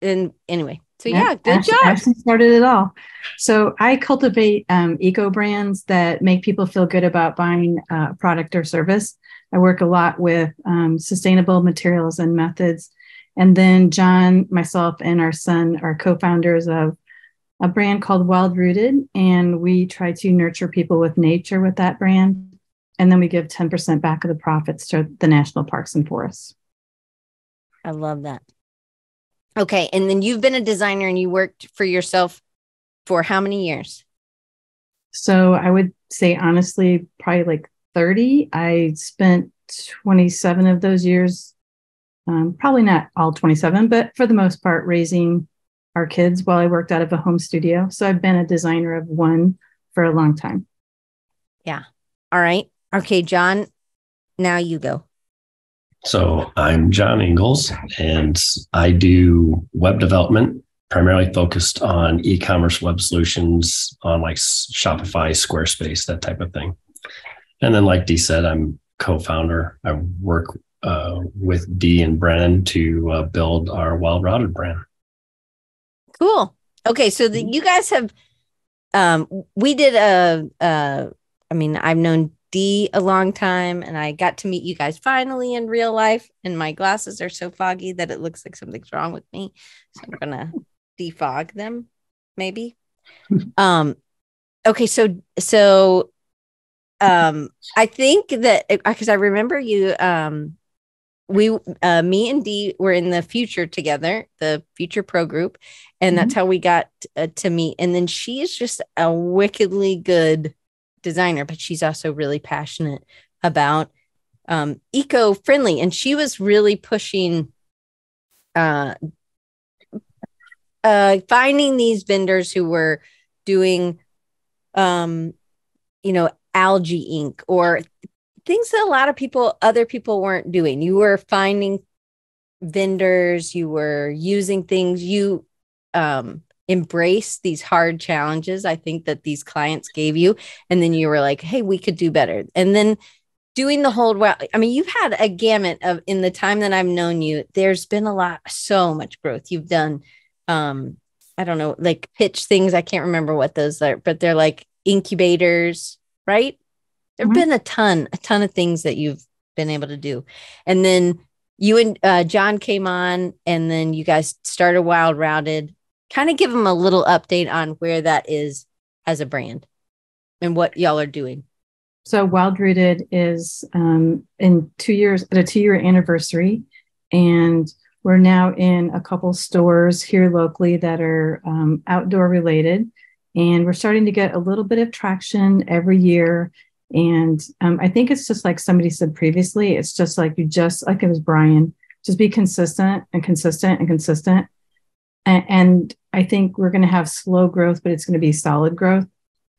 in anyway. So yeah, good Ash- job. Ashleigh started it all. So I cultivate um, eco brands that make people feel good about buying uh, a product or service. I work a lot with um, sustainable materials and methods. And then John, myself, and our son are co-founders of a brand called Wild Rooted, and we try to nurture people with nature with that brand. And then we give 10% back of the profits to the national parks and forests. I love that. Okay, and then you've been a designer and you worked for yourself for how many years? So I would say honestly, probably like 30. I spent 27 of those years, um, probably not all 27, but for the most part, raising our kids while I worked out of a home studio. So I've been a designer of one for a long time. Yeah. All right. Okay, John, now you go. So I'm John Ingalls, and I do web development, primarily focused on e-commerce web solutions on like Shopify, Squarespace, that type of thing. And then, like Dee said, I'm co-founder. I work uh, with Dee and Brennan to uh, build our Wild Rooted brand. Cool. Okay, so the, you guys have um we did a uh I mean, I've known D a long time and I got to meet you guys finally in real life and my glasses are so foggy that it looks like something's wrong with me. So I'm going to defog them maybe. um okay, so so um I think that I because I remember you um we uh me and Dee were in the Futur together, the Futur pro group, and that's how we got uh, to meet. And then she is just a wickedly good designer, but she's also really passionate about um eco-friendly. And she was really pushing uh uh finding these vendors who were doing um you know algae ink or things that a lot of people other people weren't doing. You were finding vendors you were using things you um embrace these hard challenges i think that these clients gave you and then you were like hey we could do better. And then doing the whole well i mean you've had a gamut of in the time that i've known you there's been a lot so much growth. You've done um i don't know like pitch things i can't remember what those are but they're like incubators right? There've Mhm. been a ton a ton of things that you've been able to do. And then you and uh, john came on and then you guys started wild rooted kind of give them a little update on where that is as a brand and what y'all are doing So Wild Rooted is um, in two years at a two year anniversary, and we're now in a couple stores here locally that are um, outdoor related, and we're starting to get a little bit of traction every year. And um, I think it's just like somebody said previously, it's just like you just like it was Brian, just be consistent and consistent and consistent. And, and I think we're going to have slow growth, but it's going to be solid growth.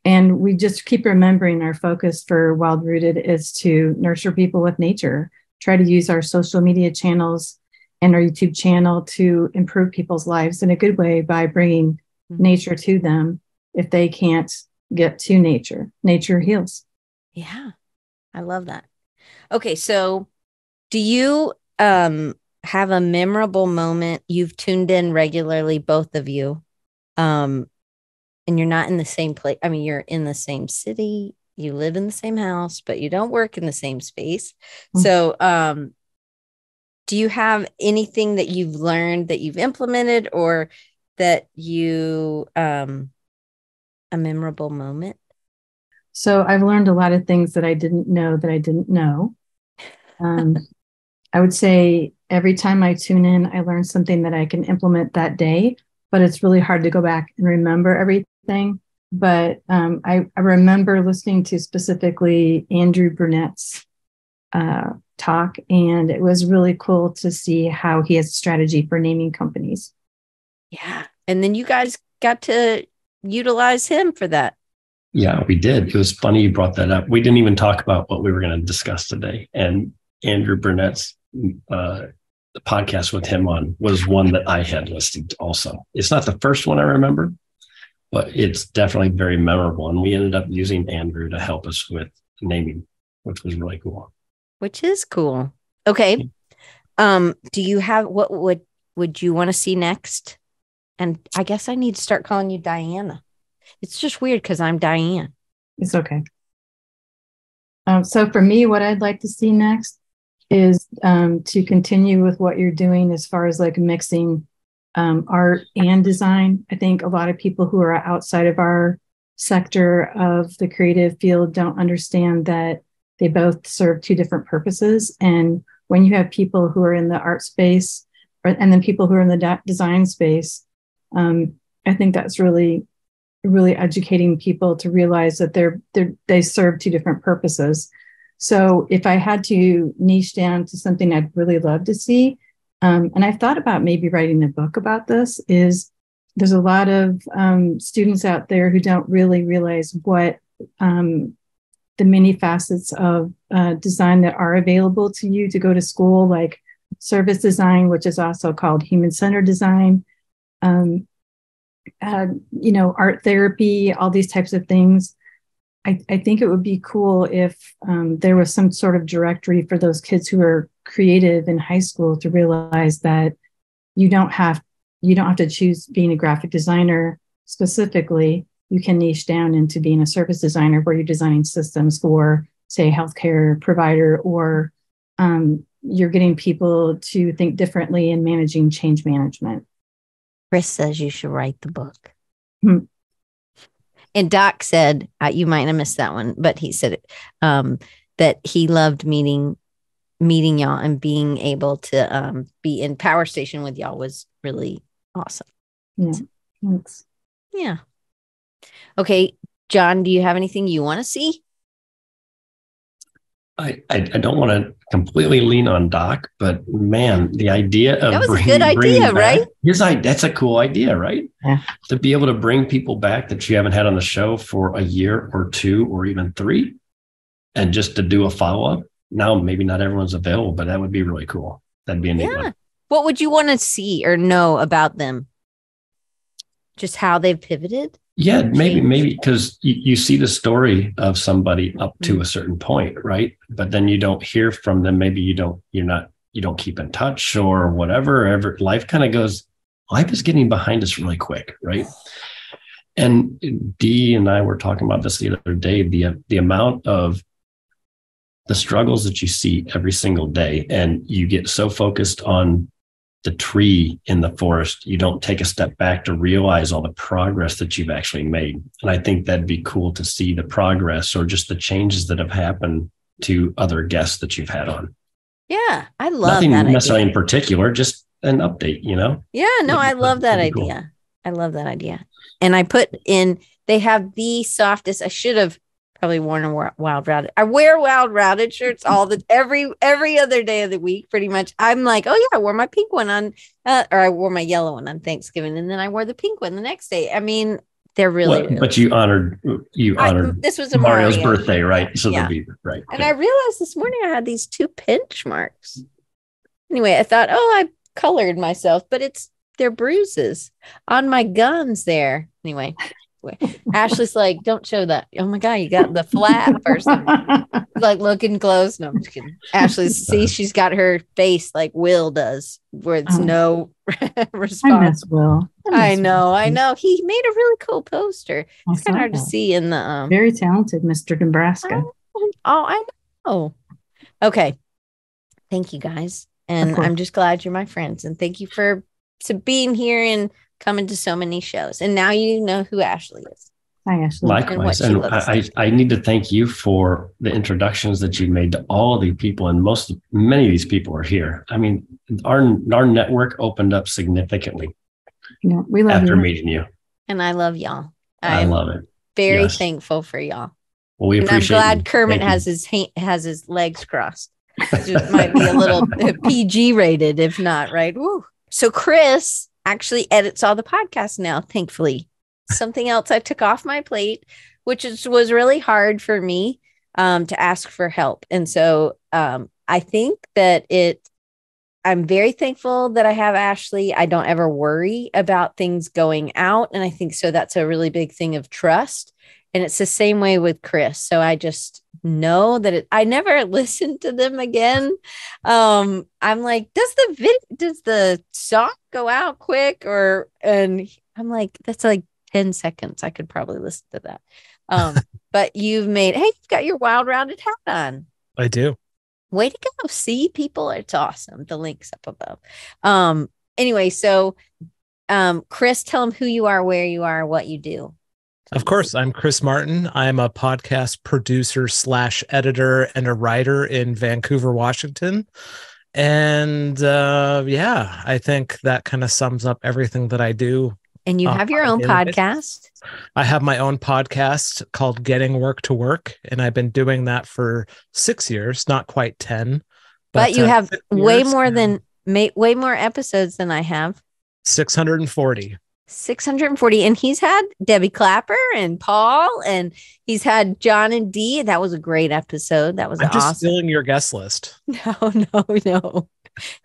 And we just keep remembering our focus for Wild Rooted is to nurture people with nature, try to use our social media channels and our YouTube channel to improve people's lives in a good way by bringing Mhm. nature to them if they can't get to nature. Nature heals. Yeah. I love that. Okay, so do you um have a memorable moment you've tuned in regularly both of you um and you're not in the same place I mean you're in the same city, you live in the same house, but you don't work in the same space. Mm. So um do you have anything that you've learned that you've implemented or that you um a memorable moment? So I've learned a lot of things that I didn't know that I didn't know. Um, I would say every time I tune in, I learn something that I can implement that day, but it's really hard to go back and remember everything. But um, I, I remember listening to specifically Andrew Burnett's uh, talk, and it was really cool to see how he has a strategy for naming companies. Yeah. And then you guys got to utilize him for that. Yeah, we did. It was funny you brought that up. We didn't even talk about what we were going to discuss today. And Andrew Burnett's uh, podcast with him on was one that I had listed also. It's not the first one I remember, but it's definitely very memorable. And we ended up using Andrew to help us with naming, which was really cool. Which is cool. Okay. Um, do you have what would would you want to see next? And I guess I need to start calling you Diana. It's just weird because I'm Diane. It's okay. Um, so for me, what I'd like to see next is um, to continue with what you're doing as far as like mixing um, art and design. I think a lot of people who are outside of our sector of the creative field don't understand that they both serve two different purposes. And when you have people who are in the art space or, and then people who are in the de- design space, um, I think that's really, really educating people to realize that they're, they're they serve two different purposes. So if I had to niche down to something I'd really love to see, um, and I've thought about maybe writing a book about this, is there's a lot of um, students out there who don't really realize what um, the many facets of uh, design that are available to you to go to school, like service design, which is also called human centered design, um, uh, you know, art therapy, all these types of things. I, I think it would be cool if um, there was some sort of directory for those kids who are creative in high school to realize that you don't have you don't have to choose being a graphic designer specifically. You can niche down into being a service designer where you're designing systems for, say, a healthcare provider, or um, you're getting people to think differently in managing change management. Chris says you should write the book. Hmm. And Doc said, uh, you might have missed that one, but he said um, that he loved meeting meeting y'all and being able to um, be in Power Station with y'all was really awesome. Yeah, thanks. Yeah. Okay, John, do you have anything you want to see? I, I, don't want to completely lean on Doc, but man, the idea of That was a bringing- good idea, back- right? His i that's a cool idea, right? Yeah. To be able to bring people back that you haven't had on the show for a year or two or even three, and just to do a follow up. Now, maybe not everyone's available, but that would be really cool. That'd be a neat Yeah. one. What would you want to see or know about them? Just how they've pivoted? Yeah, maybe, maybe because you, you see the story of somebody up to mm. a certain point, right? But then you don't hear from them. Maybe you don't, you're not, you don't keep in touch or whatever. Ever life kind of goes, life is getting behind us really quick, right? And Dee and I were talking about this the other day. The the amount of the struggles that you see every single day, and you get so focused on the tree in the forest, you don't take a step back to realize all the progress that you've actually made. And I think that'd be cool to see the progress or just the changes that have happened to other guests that you've had on. Yeah, I love Nothing that necessarily idea. in particular, just an update, you know? Yeah, no, I love that That'd cool. idea. I love that idea. And I put in, they have the softest. I should have probably worn a wild rooted. I wear wild rooted shirts all the every every other day of the week, pretty much. I'm like, oh yeah, I wore my pink one on, uh, or I wore my yellow one on Thanksgiving, and then I wore the pink one the next day. I mean, they're really. What- but you honored you I- honored this was a Mario's Mario. birthday, right? So Yeah. they'll be right. And I realized this morning I had these two pinch marks. Anyway, I thought, oh, I colored myself, but it's they're bruises on my guns there. Anyway, Ashleigh's like, don't show that. Oh my god, you got the flap or something. like looking close. No, I'm just kidding. Ashleigh, see, she's got her face like Will does, where it's Oh. no I response. miss Will. I miss know, Will. I know. He made a really cool poster. I It's kind of hard to see in the um Very talented, Mr. Nebraska. Oh, I know. Okay. Thank you guys. And. I'm just glad you're my friends. And thank you for to being here and coming to so many shows. And now you know who Ashleigh is. Hi, Ashleigh. what Likewise, she and I, I I need to thank you for the introductions that you made to all of the people, and most many of these people are here. I mean, our our network opened up significantly Yeah, we love after you. meeting you. And I love y'all. I I'm love it. very yes. thankful for y'all. Well, we And I'm appreciate. glad you. Kermit Thank you. has his ha- has his legs crossed. It might be a little PG rated, if not, right? Woo. So Chris actually edits all the podcasts now, thankfully. Something else I took off my plate, which is, was really hard for me um, to ask for help. And so um, I think that it, I'm very thankful that I have Ashleigh. I don't ever worry about things going out. And I think so that's a really big thing of trust. And it's the same way with Chris. So I just know that it, I never listened to them again. Um, I'm like, does the vid, does the song go out quick or, and I'm like, that's like 10 seconds. I could probably listen to that. Um, but you've made, hey, you've got your wild rooted hat on. I do. Way to go. See people. It's awesome. The link's up above. Um, anyway, so um, Chris, tell them who you are, where you are, what you do. Of course, I'm Chris Martin. I'm a podcast producer slash editor and a writer in Vancouver, Washington. And uh, yeah, I think that kind of sums up everything that I do. And you Uh, have your own in it. podcast. I have my own podcast called Getting Work to Work, and I've been doing that for six years, not quite 10. But, you uh, have way more than way more episodes than I have. 640. 640 and he's had Debbie Clapper and Paul and he's had John and Dee. That was a great episode. That was I'm just awesome. stealing your guest list. No, no, no.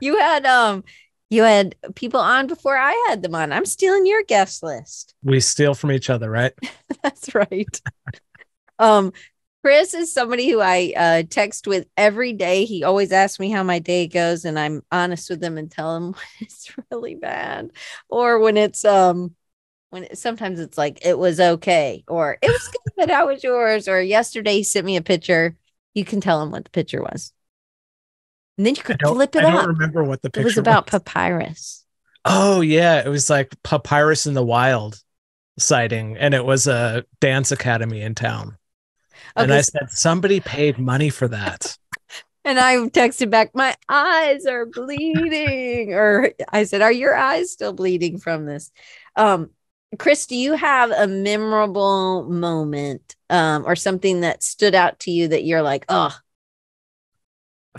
You had um you had people on before I had them on. I'm stealing your guest list. We steal from each other, right? That's right. um Chris is somebody who I uh, text with every day. He always asks me how my day goes, and I'm honest with him and tell him when it's really bad, or when it's um, when it, sometimes it's like it was okay, or it was good, but how was yours? Or yesterday he sent me a picture. You can tell him what the picture was, and then you I could flip I it don't up. remember what the picture It was about papyrus. Oh yeah, it was like Papyrus in the Wild sighting, and it was a dance academy in town. And I said somebody paid money for that. And I texted back, my eyes are bleeding. Or I said, Are your eyes still bleeding from this? Um, Chris, do you have a memorable moment um, or something that stood out to you that you're like, oh,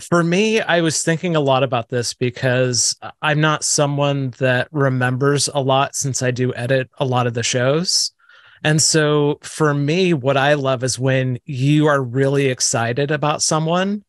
For me, I was thinking a lot about this because I'm not someone that remembers a lot since I do edit a lot of the shows. And so for me, what I love is when you are really excited about someone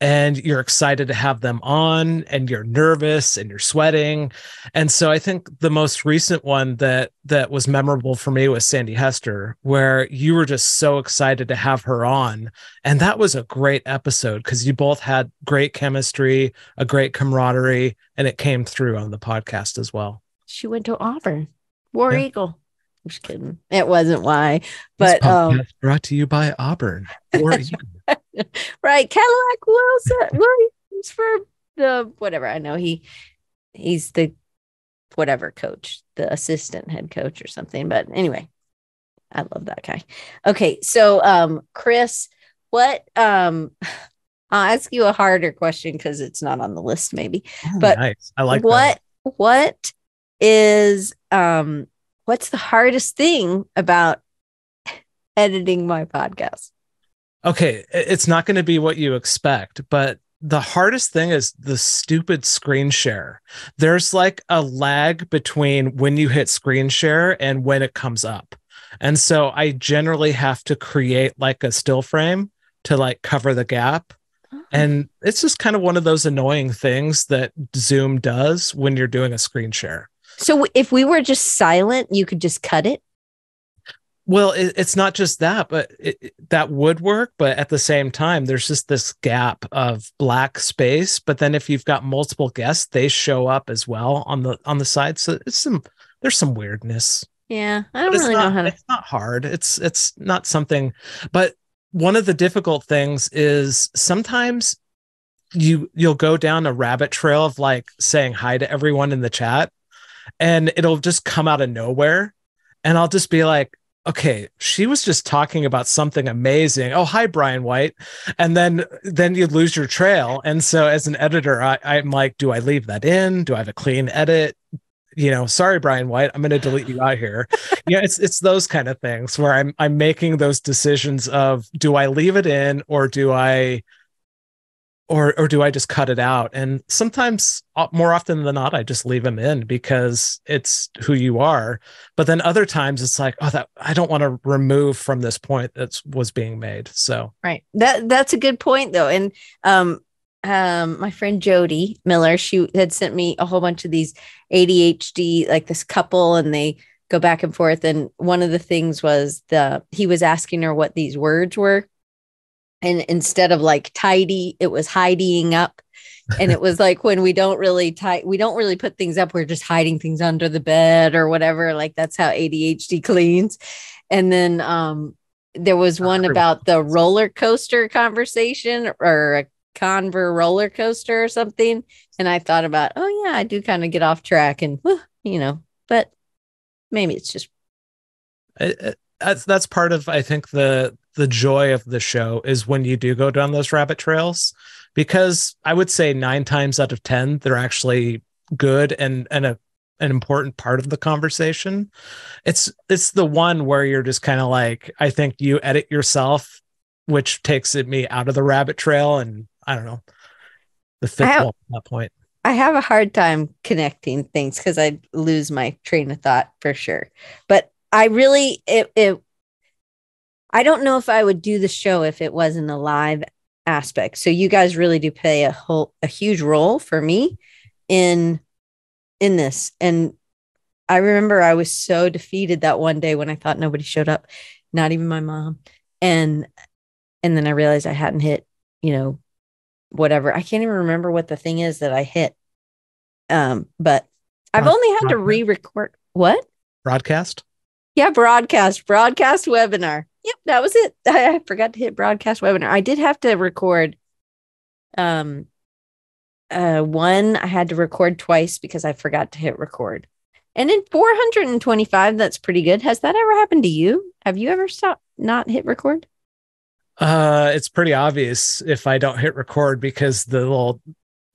and you're excited to have them on and you're nervous and you're sweating. And so I think the most recent one that that was memorable for me was Sandy Hester where you were just so excited to have her on and that was a great episode cuz you both had great chemistry, a great camaraderie and it came through on the podcast as well. she went to Auburn, War Yeah. Eagle. I'm just kidding. It wasn't why, but um, brought to you by Auburn. Or right, Cadillac Wilson Williams for the whatever. I know he he's the whatever coach, the assistant head coach or something. But anyway, I love that guy. Okay, so um, Chris, what um, I'll ask you a harder question because it's not on the list, maybe. But nice. I like that. what what is um what's the hardest thing about editing my podcast? okay, it's not going to be what you expect, but the hardest thing is the stupid screen share. There's like a lag between when you hit screen share and when it comes up. And so I generally have to create like a still frame to like cover the gap. Oh. And it's just kind of one of those annoying things that Zoom does when you're doing a screen share. So if we were just silent, you could just cut it. Well, it, it's not just that, but it, it- that would work. But at the same time, there's just this gap of black space. But then if you've got multiple guests, they show up as well on the on the side. So it's some there's some weirdness. Yeah, I don't really not, know how to. It's not hard. It's it's not something. But one of the difficult things is sometimes you you'll go down a rabbit trail of like saying hi to everyone in the chat, and it'll just come out of nowhere, and I'll just be like. Okay, she was just talking about something amazing. Oh, hi, Brian White, and then then you lose your trail. And so, as an editor, I, I'm like, do I leave that in? Do I have a clean edit? you know, sorry, Brian White, I'm going to delete you out here. yeah, it's it's those kind of things where I'm I'm making those decisions of do I leave it in or do I or or do I just cut it out? And sometimes, uh, more often than not, I just leave them in because it's who you are. But then other times, it's like, oh, that I don't want to remove from this point that was being made. So right, that that's a good point though. And um, um, my friend Jody Miller, she had sent me a whole bunch of these ADHD, like this couple, and they go back and forth. And one of the things was the he was asking her what these words were and instead of like tidy it was hiding up. And it was like when we don't really tie we don't really put things up we're just hiding things under the bed or whatever like that's how adhd cleans. And then um there was one about the roller coaster conversation or a conver roller coaster or something. And i thought about oh yeah i do kind of get off track and you know but maybe it's just that's that's part of i think the the joy of the show is when you do go down those rabbit trails because i would say 9 times out of 10 they're actually good and and a an important part of the conversation. It's it's the one where you're just kind of like i think you edit yourself which takes me out of the rabbit trail and i don't know the fifth have, at that point. I have a hard time connecting things because i lose my train of thought for sure. But i really it, it I don't know if I would do the show if it wasn't a live aspect. So you guys really do play a whole a huge role for me in in this. And I remember I was so defeated that one day when I thought nobody showed up, not even my mom. And and then I realized I hadn't hit, you know, whatever. I can't even remember what the thing is that I hit. Um, but I've only had to re-record what? Broadcast? Yeah, broadcast, broadcast webinar. Yep, that was it. I, I forgot to hit broadcast webinar. I did have to record um uh one I had to record twice because I forgot to hit record. And in 425 that's pretty good. Has that ever happened to you? Have you ever stopped not hit record? Uh it's pretty obvious if I don't hit record because the little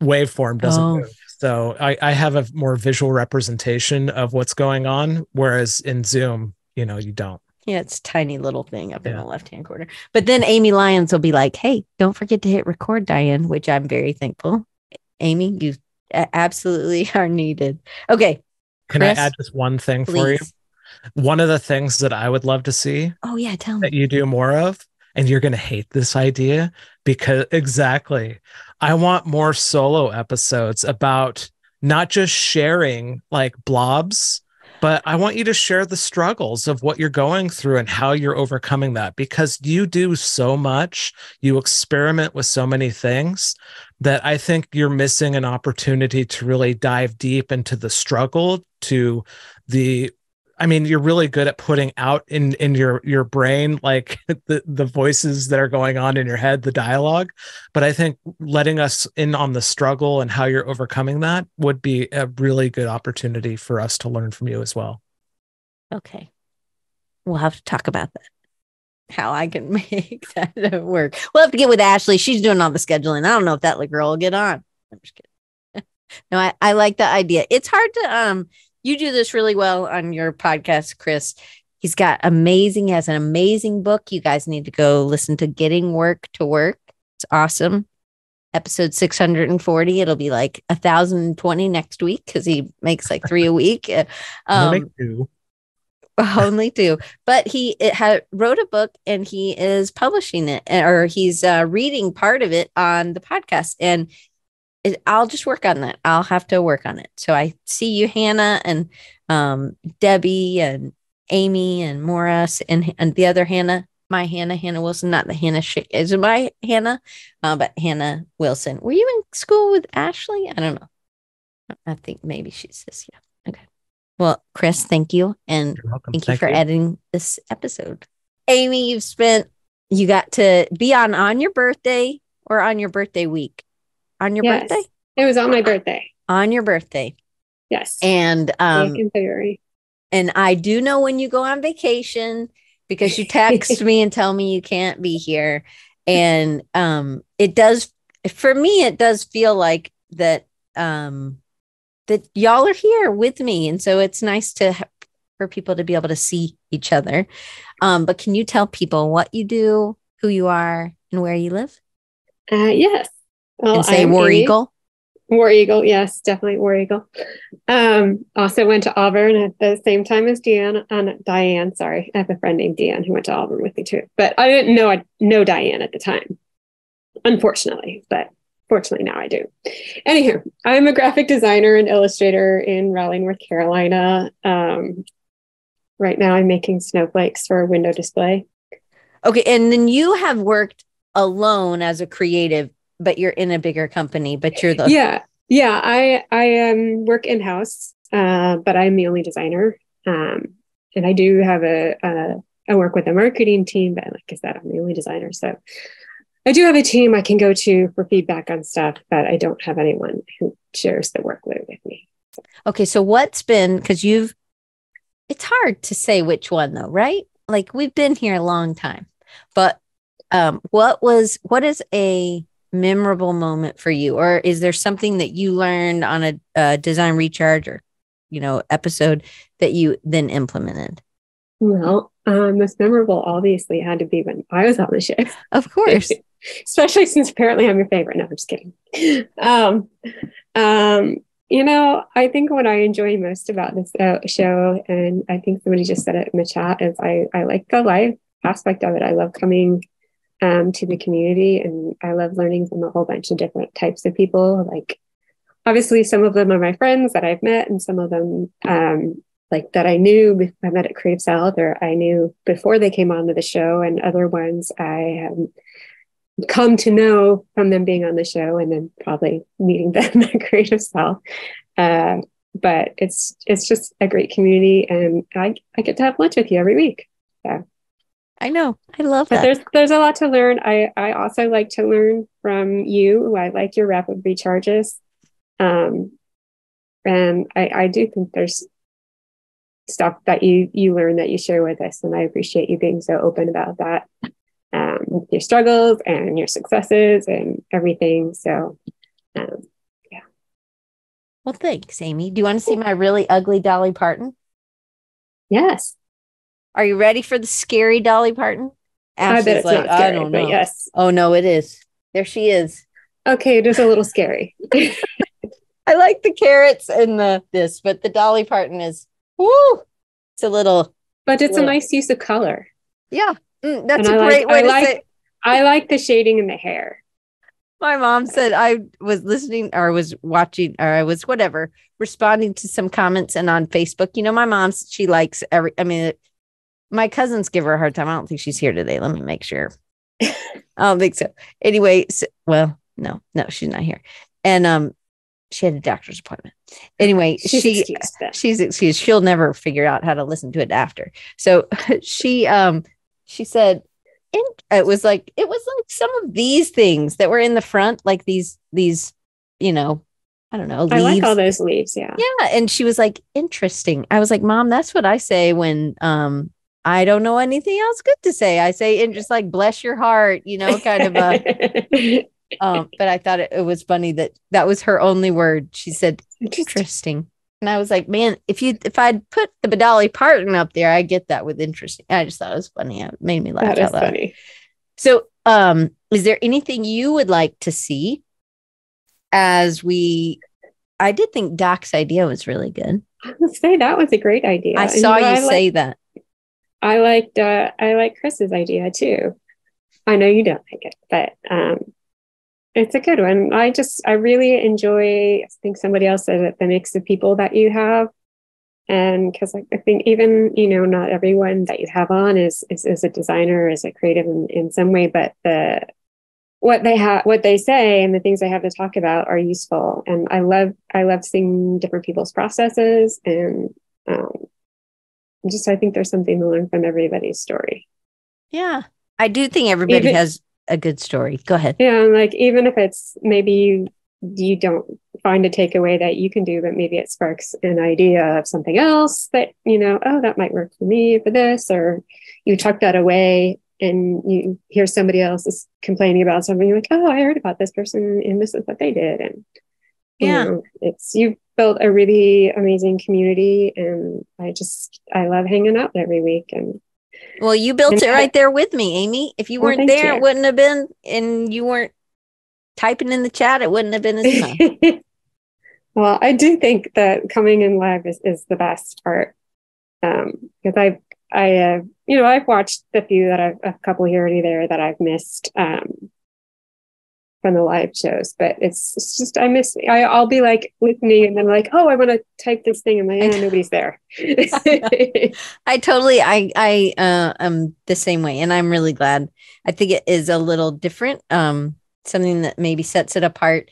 waveform doesn't oh. move. So I, I have a more visual representation of what's going on, whereas in Zoom, you know, you don't. Yeah, it's tiny little thing up yeah. in the left hand corner. But then Amy Lyons will be like, "Hey, don't forget to hit record, Diane," which I'm very thankful. Amy, you absolutely are needed. Okay. Can Chris, I add just one thing please. for you? One of the things that I would love to see. Oh yeah, tell me that you do more of, and you're going to hate this idea because exactly, I want more solo episodes about not just sharing like blobs but I want you to share the struggles of what you're going through and how you're overcoming that because you do so much. You experiment with so many things that I think you're missing an opportunity to really dive deep into the struggle, to the I mean, you're really good at putting out in in your your brain like the the voices that are going on in your head, the dialogue. But I think letting us in on the struggle and how you're overcoming that would be a really good opportunity for us to learn from you as well. Okay, we'll have to talk about that. How I can make that work. We'll have to get with Ashleigh. She's doing all the scheduling. I don't know if that girl will get on. I'm just kidding. no, I, I like the idea. It's hard to um you do this really well on your podcast, Chris. He's got amazing, he has an amazing book. You guys need to go listen to Getting Work to Work. It's awesome. Episode 640. It'll be like a thousand twenty next week because he makes like three a week. Um, only two. only two. But he it had wrote a book and he is publishing it or he's uh, reading part of it on the podcast. And I'll just work on that. I'll have to work on it. So I see you, Hannah, and um, Debbie, and Amy, and Morris, and and the other Hannah, my Hannah, Hannah Wilson, not the Hannah. Sh- is it my Hannah? Uh, but Hannah Wilson. Were you in school with Ashleigh? I don't know. I think maybe she says yeah. Okay. Well, Chris, thank you, and thank, thank you for you. editing this episode. Amy, you've spent you got to be on on your birthday or on your birthday week on your yes. birthday? It was on my birthday. On your birthday. Yes. And um in February. And I do know when you go on vacation because you text me and tell me you can't be here. And um it does for me it does feel like that um that y'all are here with me and so it's nice to for people to be able to see each other. Um but can you tell people what you do, who you are and where you live? Uh yes. Well, and say War. Eagle? War Eagle, yes, definitely War Eagle. Um, also went to Auburn at the same time as Deanne, uh, Diane. Sorry, I have a friend named Deanne who went to Auburn with me too. But I didn't know I know Diane at the time, unfortunately. But fortunately now I do. Anywho, I'm a graphic designer and illustrator in Raleigh, North Carolina. Um, right now, I'm making snowflakes for a window display. Okay, and then you have worked alone as a creative, but you're in a bigger company, but you're the yeah. Yeah. I i um work in-house uh but i'm the only designer. Um and i do have a, a i work with a marketing team but like i said i'm the only designer. So i do have a team i can go to for feedback on stuff but i don't have anyone who shares the workload with me. Okay, so what's been because you've it's hard to say which one though, right? Like we've been here a long time. But um what was what is a memorable moment for you or is there something that you learned on a, a design recharge or you know episode that you then implemented? well um most memorable obviously had to be when i was on the show Of course. especially since apparently I'm your favorite. No, I'm just kidding. Um, um, you know, I think what I enjoy most about this uh, show, and I think somebody just said it in the chat, is I I like the live aspect of it. I love coming um, to the community, and I love learning from a whole bunch of different types of people. Like, obviously, some of them are my friends that I've met, and some of them um, like that I knew I met at Creative South, or I knew before they came onto the show, and other ones I have come to know from them being on the show and then probably meeting them at Creative South. Uh, but it's it's just a great community, and I I get to have lunch with you every week. I know. I love But that. there's there's a lot to learn. I I also like to learn from you. I like your rapid recharges, um, and I I do think there's stuff that you you learn that you share with us, and I appreciate you being so open about that. Um, your struggles and your successes and everything. So, um, Well, thanks, Amy. Do you want to see my really ugly Dolly Parton? yes, Are you ready for the scary Dolly Parton? I bet Ashleigh's it's not scary, but yes. Oh no, it is. There she is. Okay, it is a little scary. I like the carrots and the this, but the Dolly Parton is woo. It's a little but it's a nice use of color. yeah. mm, that's And a I great like- way I to like- say. I like the shading in the hair. My mom said I was listening or was watching or I was whatever responding to some comments and on Facebook. You know, my mom's she likes every. I mean, it, my cousins give her a hard time. I don't think she's here today. Let me make sure. I don't think so. Anyway, so, well, no, no, she's not here, and um, she had a doctor's appointment. Anyway, She's she excused she's excused. She'll never figure out how to listen to it after. So she um she said in, it was like it was like some of these things that were in the front, like these these you know I don't know leaves. I like all those leaves. Yeah. yeah, and she was like interesting. I was like, Mom, that's what I say when um I don't know anything else good to say. I say and just like bless your heart, you know, kind of a um. But I thought it, it was funny that that was her only word. She said interesting. And I was like, man, if you if I'd put the Dolly Parton up there, I get that with interesting. I just thought it was funny. It made me laugh that is funny. So, um, is there anything you would like to see as we? I did think Doc's idea was really good. I would say that was a great idea. I saw know, you I like- say that. I liked uh, I like Chris's idea too. I know you don't like it, but um, it's a good one. I just I really enjoy. I think somebody else said it. The mix of people that you have, and because I, I think even you know not everyone that you have on is is, is a designer, is a creative in, in some way, but the what they have what they say and the things they have to talk about are useful and i love i love seeing different people's processes and um, just I think there's something to learn from everybody's story. Yeah, I do think everybody Even- has a good story. Go ahead. Yeah, and like even if it's maybe you you don't find a takeaway that you can do, but maybe it sparks an idea of something else that you know, oh, that might work for me for this, or you tuck that away and you hear somebody else is complaining about something. You're like, oh, I heard about this person and this is what they did, and you Yeah. know, it's you've built a really amazing community, and I just I love hanging out every week and. Well, you built it I- right there with me, Amy. If you Well, weren't there, you. it wouldn't have been, and you weren't typing in the chat, it wouldn't have been as fun. well, I do think that coming in live is, is the best part. Um, because I, I, uh, you know, I've watched the few that I've, a couple here and there that I've missed, um, from the live shows, but it's, it's just, I miss, I, I'll be like listening and then like, oh, I want to type this thing and my hand, nobody's there. I totally, I, I, uh, am the same way. And I'm really glad. I think it is a little different. Um, something that maybe sets it apart.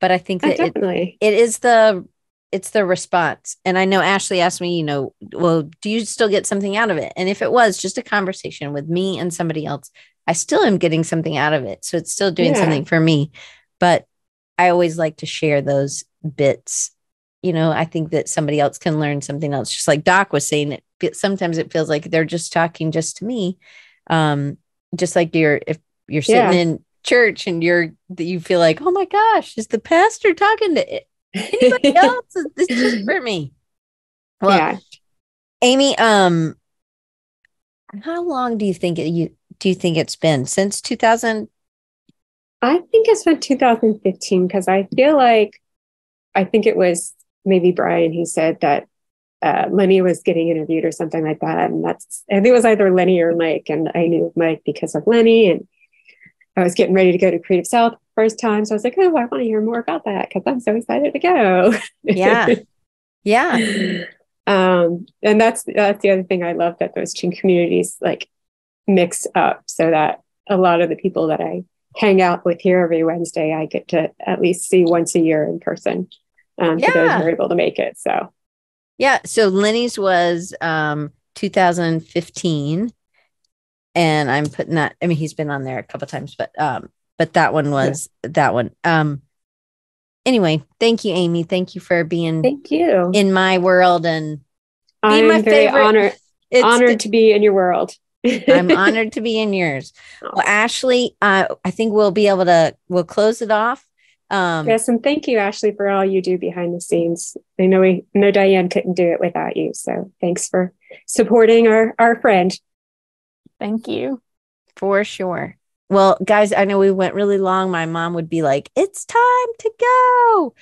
But I think Oh, that it, definitely. it is the it's the response. And I know Ashleigh asked me, you know, well, do you still get something out of it? And if it was just a conversation with me and somebody else, I still am getting something out of it. So it's still doing Yeah. something for me. But I always like to share those bits. You know, I think that somebody else can learn something else. Just like Doc was saying, it sometimes it feels like they're just talking just to me. Um, just like you're if you're sitting Yeah. in church and you're that you feel like, oh my gosh, is the pastor talking to anybody else? Is this just for me? Well, yeah. Amy, um, how long do you think it, you do you think it's been since 2000? I think it's been 2015 because I feel like I think it was maybe Brian who said that uh, Lenny was getting interviewed or something like that, and that's I think it was either Lenny or Mike, and I knew Mike because of Lenny, and I was getting ready to go to Creative South first time, so I was like, oh, I want to hear more about that because I'm so excited to go. Yeah. Yeah. um, and that's that's the other thing I love that those two communities like mix up so that a lot of the people that I hang out with here every Wednesday, I get to at least see once a year in person. Um, for those who are able to make it. So Yeah. So Lenny's was um 2015. And I'm putting that, I mean, he's been on there a couple times, but um, but that one was that one. Um anyway, thank you, Amy. Thank you for being thank you. in my world and I'm my very favorite. honored it's honored to be in your world. I'm honored to be in yours. Well, Ashleigh, uh, I think we'll be able to we'll close it off. Um, Yes, and thank you, Ashleigh, for all you do behind the scenes. I know we know Diane couldn't do it without you. So thanks for supporting our our friend. Thank you. For sure. Well, guys, I know we went really long. My mom would be like, "It's time to go,"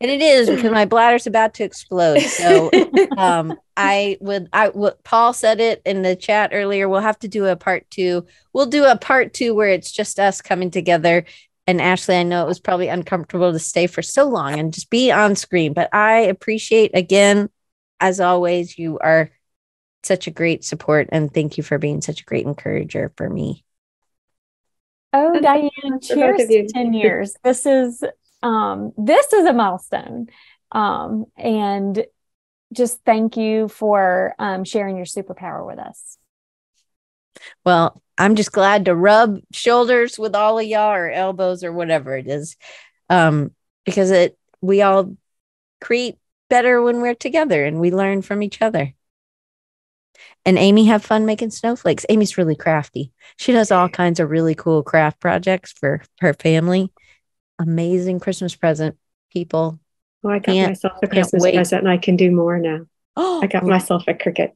and it is because my bladder's about to explode. So, um, I would, I would. Paul said it in the chat earlier. We'll have to do a part two. We'll do a part two where it's just us coming together. And Ashleigh, I know it was probably uncomfortable to stay for so long and just be on screen, but I appreciate again, as always, you are such a great support, and thank you for being such a great encourager for me. Oh, And Diane, cheers to 10 years. This is um this is a milestone. Um and just thank you for um sharing your superpower with us. Well, I'm just glad to rub shoulders with all of y'all or elbows or whatever it is. Um, because it we all create better when we're together and we learn from each other. And Amy have fun making snowflakes. Amy's really crafty. She does all kinds of really cool craft projects for her family. Amazing Christmas present, people. Oh, I got Can't- myself a Christmas present and I can do more now. Oh, I got myself a Cricut.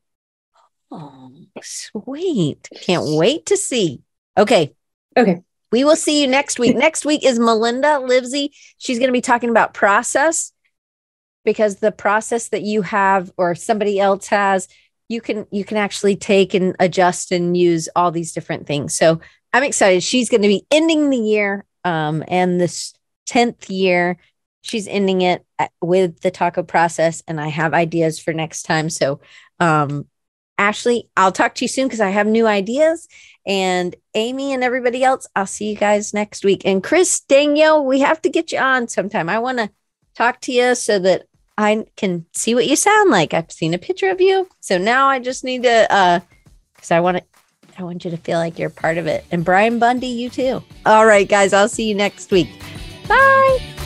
Oh, sweet. Can't wait to see. Okay. Okay. We will see you next week. next week is Melinda Livesey. She's going to be talking about process because the process that you have or somebody else has, you can you can actually take and adjust and use all these different things. So I'm excited. She's going to be ending the year um, and this 10th year. She's ending it with the taco process, and I have ideas for next time. So um, Ashleigh, I'll talk to you soon because I have new ideas. And Amy and everybody else, I'll see you guys next week. And Chris Daniel, we have to get you on sometime. I want to talk to you so that I can see what you sound like. I've seen a picture of you. So now I just need to uh because I want to I want you to feel like you're part of it. And Brian Bundy, you too. All right, guys, I'll see you next week. Bye.